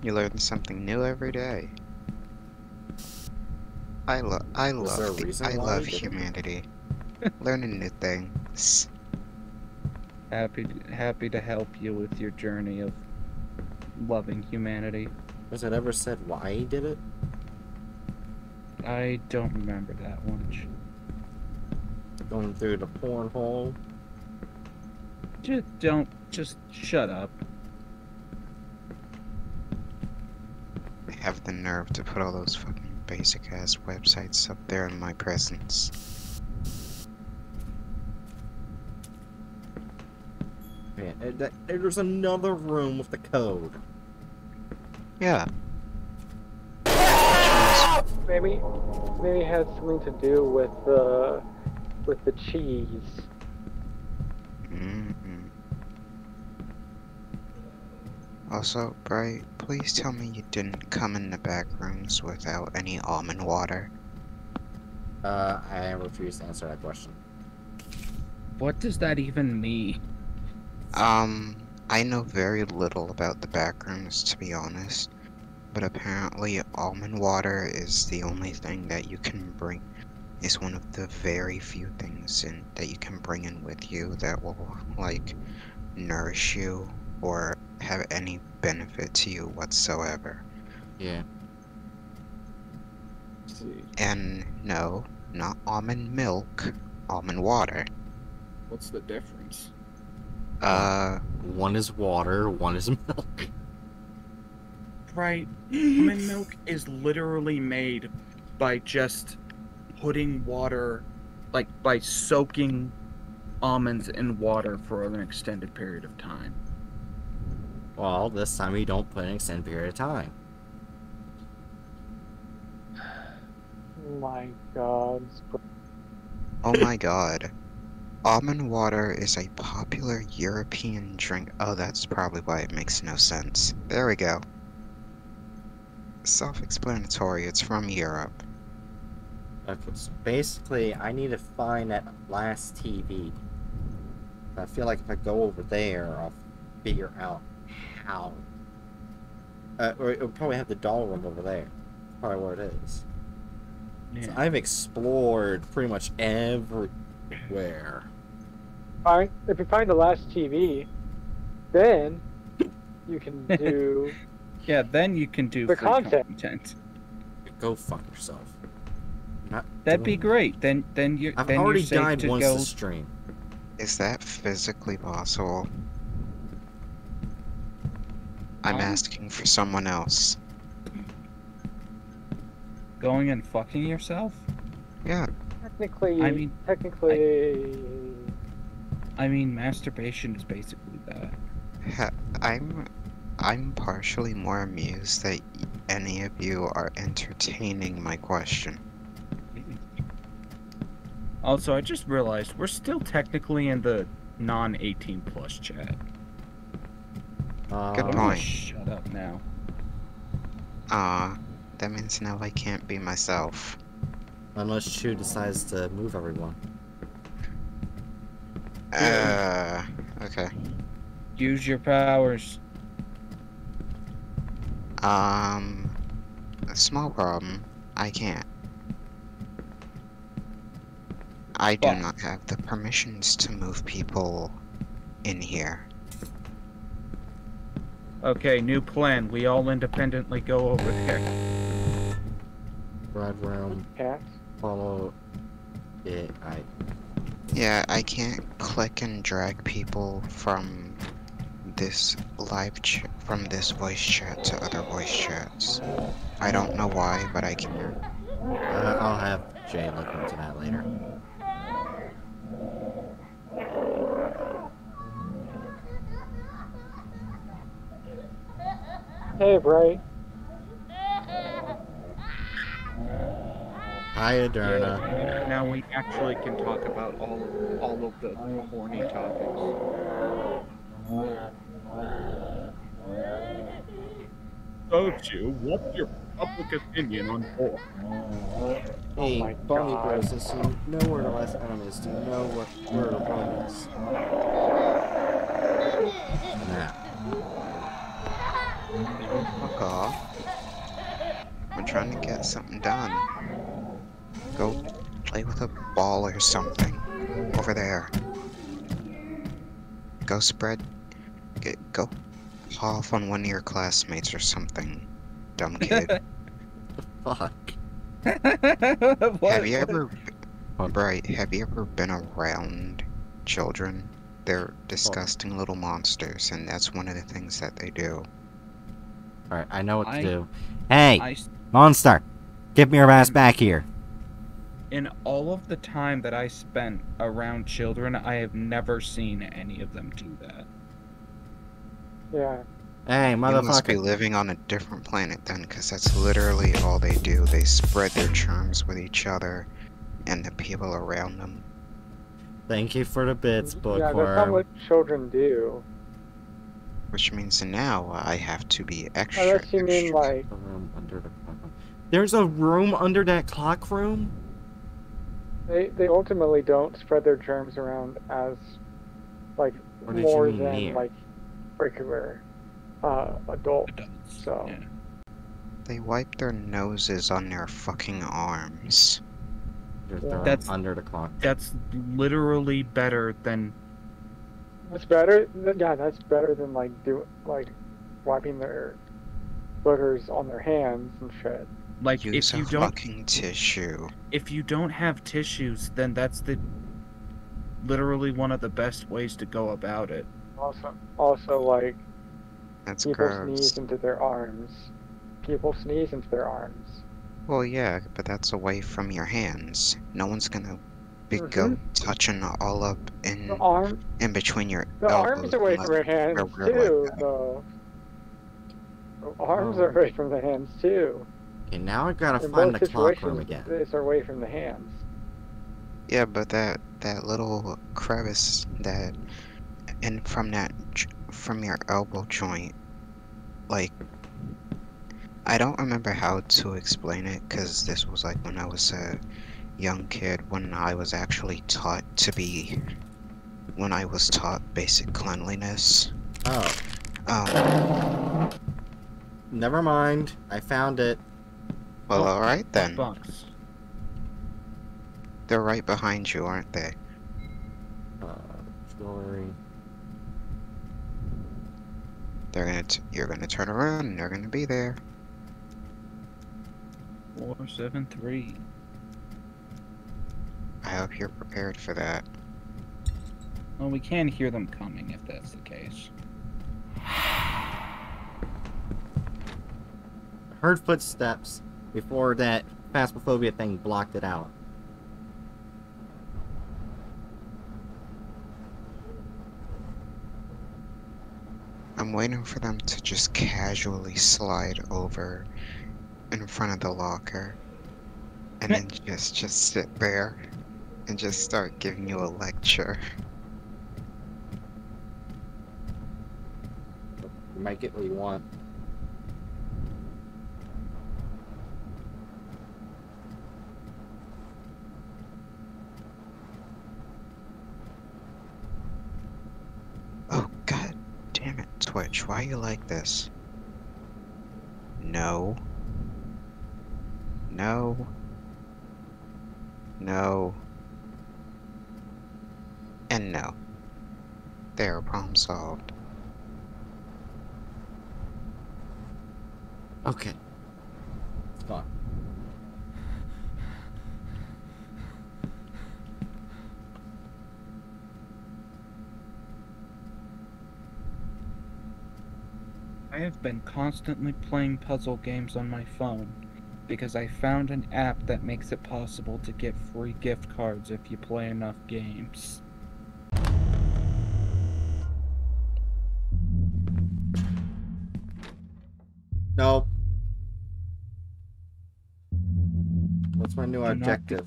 You learn something new every day. I love I Was love the- I love you did it? humanity. Learning new things. Happy happy to help you with your journey of loving humanity. Was it ever said why he did it? I don't remember that one. going through the pornhole. Just don't. Just shut up. Have the nerve to put all those fucking basic ass websites up there in my presence. Man, uh, there's another room with the code. Yeah. Maybe, maybe it had something to do with the, with the cheese. mm Also, Bright, please tell me you didn't come in the back rooms without any almond water. Uh, I refuse to answer that question. What does that even mean? Um, I know very little about the back rooms, to be honest. But apparently, almond water is the only thing that you can bring. Is one of the very few things in that you can bring in with you that will like nourish you or have any benefit to you whatsoever. Yeah. see. And no, not almond milk, almond water. What's the difference? Uh, One is water, one is milk. Right. Almond milk is literally made by just putting water, like by soaking almonds in water for an extended period of time. Well, this time we don't put an extended period of time. <sighs> My God. oh my god. Almond water is a popular European drink. Oh, that's probably why it makes no sense. There we go. Self explanatory, it's from Europe. Okay, so basically, I need to find that last TV. I feel like if I go over there, I'll figure out how. Uh, or it'll probably have the doll room over there. Probably where it is. So I've explored pretty much everywhere. Find if you find the last TV, then you can <laughs> do. Yeah, then you can do The content. content. Go fuck yourself. Not That'd be great. Then then you I've then already you're died once go. to stream. Is that physically possible? I'm Um, asking for someone else. Going and fucking yourself? Yeah, technically, I mean, technically, I mean, masturbation is basically that. ha- I'm I'm partially more amused that any of you are entertaining my question. Also, I just realized we're still technically in the non-18 plus chat. Uh, Good point. Shut up now. Ah, that means now I can't be myself. Unless Chu decides to move everyone. Uh, okay. Use your powers. Um, a small problem. I can't. I do Fuck. not have the permissions to move people in here. Okay, new plan. We all independently go over there. Ride room, cat. follow it. I. Yeah, I can't click and drag people from this live ch- from this voice chat to other voice chats. I don't know why, but I can. Uh, I'll have Jay look into that later. Hey, Bright. Hi, Adurna. Yeah, now we actually can talk about all all of the horny topics. you, what's your public opinion on porn? Hey, oh my Bonnie God. Bros, since you know where the last item is, do you know what, where the one is? Nah. Fuck off. I'm trying to get something done. Go play with a ball or something. Over there. Go spread. Get, go off on one of your classmates or something. Dumb kid. <laughs> Fuck. <laughs> what, Have you ever What? Bright, have you ever been around children? They're oh. disgusting little monsters, and that's one of the things that they do. Alright, I know what to I- do. Hey, I s- monster! Give me your ass back here. in all of the time that I spent around children, I have never seen any of them do that. Yeah. Hey, motherfucker. You must be living on a different planet then, because that's literally all they do. They spread their charms with each other and the people around them. Thank you for the bits, bookworm. Yeah, that's not what children do. Which means now I have to be oh, extra. Unless you mean like The under the clock room. There's a room under that clock room? they they ultimately don't spread their germs around as like Or more than near? like regular uh adults. Adults. So Yeah. They wipe their noses on their fucking arms. Yeah. That's- under the clock. That's literally better than that's better. th- Yeah, that's better than like do like wiping their boogers on their hands and shit. Like Use if you a don't fucking tissue. if you don't have tissues, then that's the literally one of the best ways to go about it. Also, also like That's people gross. sneeze into their arms. People sneeze into their arms. Well, yeah, but that's away from your hands. No one's gonna be go mm-hmm. touching all up in The arm, in between your the arms elbows away from your hands or weird like too, though. The arms Oh. are away from the hands too. Okay, now I gotta In find the clock room again. it's away from the hands. Yeah, but that that little crevice that and from that from your elbow joint, like I don't remember how to explain it because this was like when I was a young kid when I was actually taught to be when I was taught basic cleanliness. Oh, Um, never mind. I found it. Well, Oh, all right then. Bucks. They're right behind you, aren't they? Uh, jewelry. They're gonna t- you're gonna turn around and they're gonna be there. Four seven three. I hope you're prepared for that. Well, we can hear them coming if that's the case. Heard footsteps before that phasmophobia thing blocked it out. I'm waiting for them to just casually slide over in front of the locker and then just just sit there and just start giving you a lecture. You might get what you want. Oh god damn it, Why you like this? No. No. No. And no. There, problem solved. Okay. It's gone. I have been constantly playing puzzle games on my phone because I found an app that makes it possible to get free gift cards if you play enough games. No. What's my new Do not objective?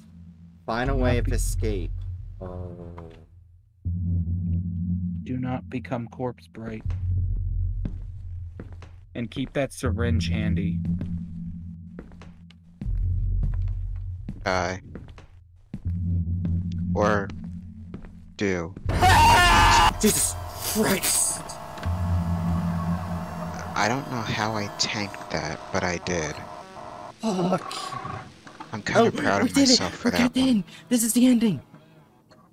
Find a way of escape. Oh. Do not become corpse bright. And keep that syringe handy. Die. Or do. Jesus Christ! I don't know how I tanked that, but I did. Fuck! I'm kind Oh, of proud we of did it! myself for We're that. getting in! This is the ending!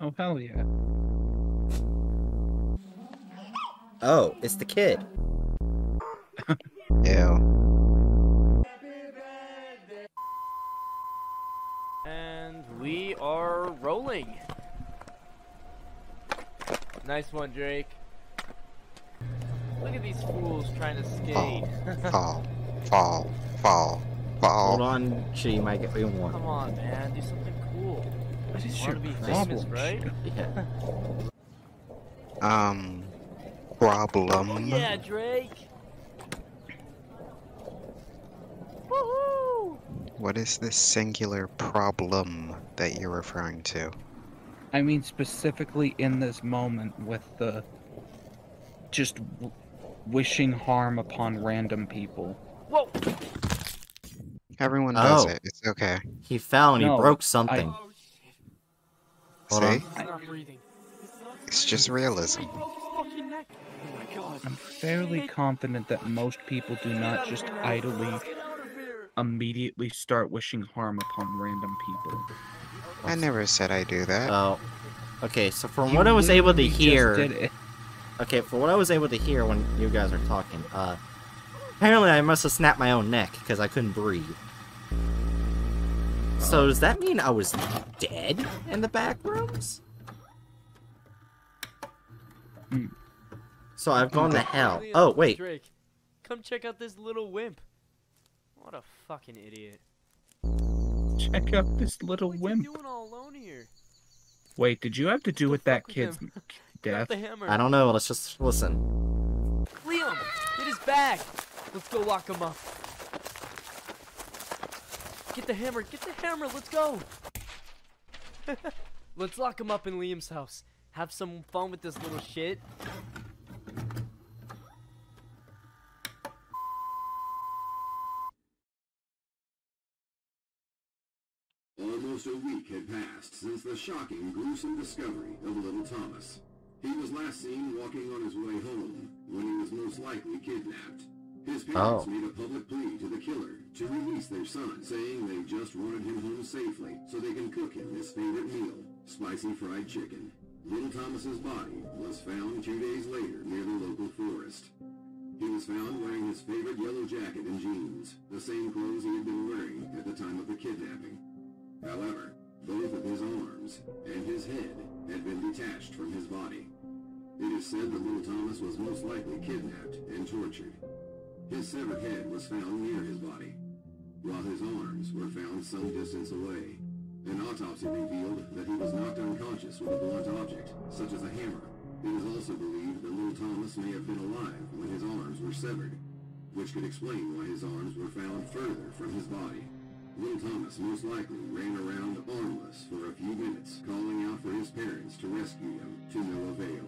Oh hell yeah. Oh, it's the kid. <laughs> Ew. And we are rolling. Nice one, Drake. Look at these fools trying to skate. Fall, <laughs> fall, fall, fall. Hold on, G, you might get me one. Come on, man, do something cool. What is You your wanna be problem? famous, right? <laughs> Yeah. Um, problem. Oh yeah, Drake. Woohoo! What is this singular problem that you're referring to? I mean, specifically in this moment with the just w- wishing harm upon random people. Whoa! Everyone does Oh. it. It's okay. He fell and No, he broke something. Oh shit! Hold See? on. He's not breathing. It's just realism. He broke his fucking neck. Oh my god. I'm fairly confident that most people do not just idly Get out of here. Immediately start wishing harm upon random people. I never said I do that. Oh. Okay, so from You what I was able to literally just hear, did it. okay, for what I was able to hear when you guys are talking, uh, apparently I must have snapped my own neck because I couldn't breathe. So does that mean I was dead in the back rooms? Hmm. So I've gone to hell. Oh wait, Drake, come check out this little wimp. What a fucking idiot. Check out this little What's he wimp. doing all alone here? Wait, did you have to do with that fuck with kid's him? <laughs> Grab death? the hammer. I don't know. Let's just listen. Liam, get his bag. Let's go lock him up. Get the hammer. Get the hammer. Let's go. <laughs> Let's lock him up in Liam's house. Have some fun with this little shit. Almost a week had passed since the shocking, gruesome discovery of little Thomas. He was last seen walking on his way home when he was most likely kidnapped. His parents Oh. made a public plea to the killer to release their son, saying they just wanted him home safely so they can cook him his favorite meal, spicy fried chicken. Little Thomas's body was found two days later near the local forest. He was found wearing his favorite yellow jacket and jeans, the same clothes he had been wearing at the time of the kidnapping. However, both of his arms and his head had been detached from his body. It is said that little Thomas was most likely kidnapped and tortured. His severed head was found near his body, while his arms were found some distance away. An autopsy revealed that he was knocked unconscious with a blunt object, such as a hammer. It is also believed that little Thomas may have been alive when his arms were severed, which could explain why his arms were found further from his body. Little Thomas most likely ran around armless for a few minutes, calling out for his parents to rescue him, to no avail.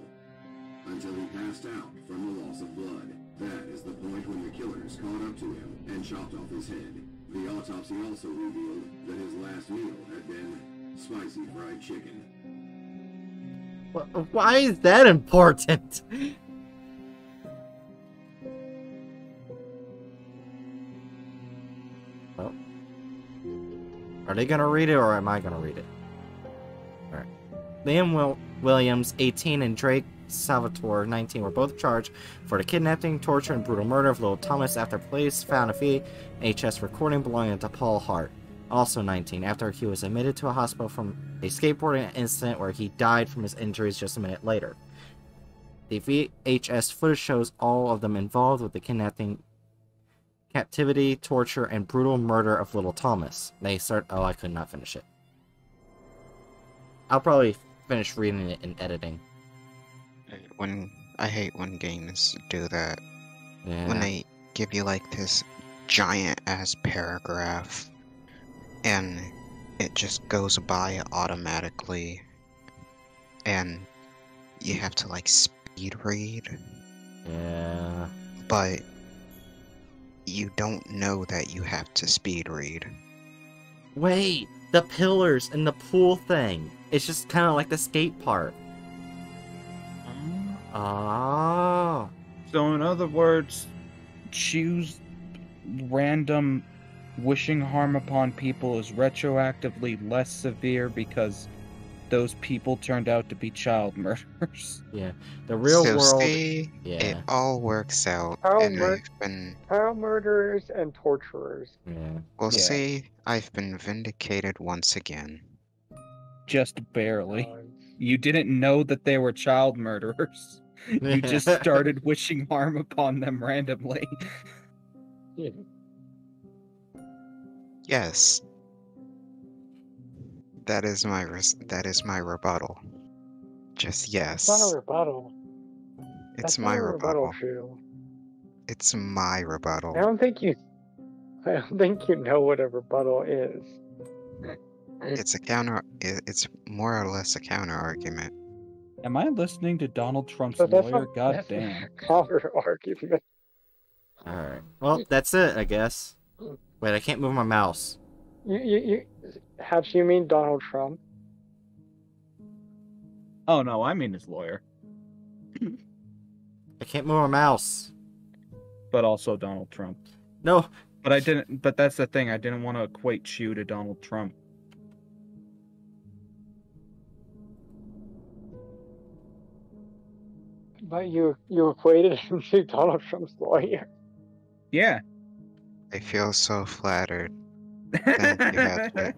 Until he passed out from the loss of blood. That is the point when the killers caught up to him and chopped off his head. The autopsy also revealed that his last meal had been spicy fried chicken. Why is that important? Are they gonna read it or am I gonna read it? Alright. Liam Will- Williams, 18, and Drake Salvatore, 19, were both charged for the kidnapping, torture, and brutal murder of little Thomas after police found a VHS recording belonging to Paul Hart, also 19, after he was admitted to a hospital from a skateboarding incident where he died from his injuries just a minute later. The VHS footage shows all of them involved with the kidnapping, captivity, torture, and brutal murder of little Thomas. They start. Oh, I could not finish it. I'll probably finish reading it in editing. When I hate when games do that. Yeah. When they give you like this giant ass paragraph and it just goes by automatically and you have to like speed read, Yeah. but you don't know that you have to speed read. Wait, the pillars and the pool thing. It's just kind of like the skate part. Ah. So, in other words, choose random wishing harm upon people is retroactively less severe because those people turned out to be child murderers. <laughs> Yeah, the real so world. see, yeah. it all works out, How and mur- I've been. Child murderers and torturers. yeah. Well, Yeah. see, I've been vindicated once again. Just barely. You didn't know that they were child murderers. <laughs> You just started wishing harm upon them randomly. Yes. That is my res- that is my rebuttal. Just yes. It's not a rebuttal. it's That's my rebuttal. rebuttal, It's my rebuttal. I don't think you. <laughs> I don't think you know what a rebuttal is. It's a counter. It's more or less a counter argument. Am I listening to Donald Trump's But that's lawyer? not, God damn. <laughs> counter argument. Alright. Well, that's it, I guess. Wait, I can't move my mouse. You, you, you, have you mean Donald Trump? Oh no, I mean his lawyer, <clears throat> I can't move my mouse. but also Donald Trump. No. But I didn't. But that's the thing. I didn't want to equate Chu to Donald Trump. But you you equated him to Donald Trump's lawyer. Yeah. I feel so flattered. Thank you, <laughs> Hedwig.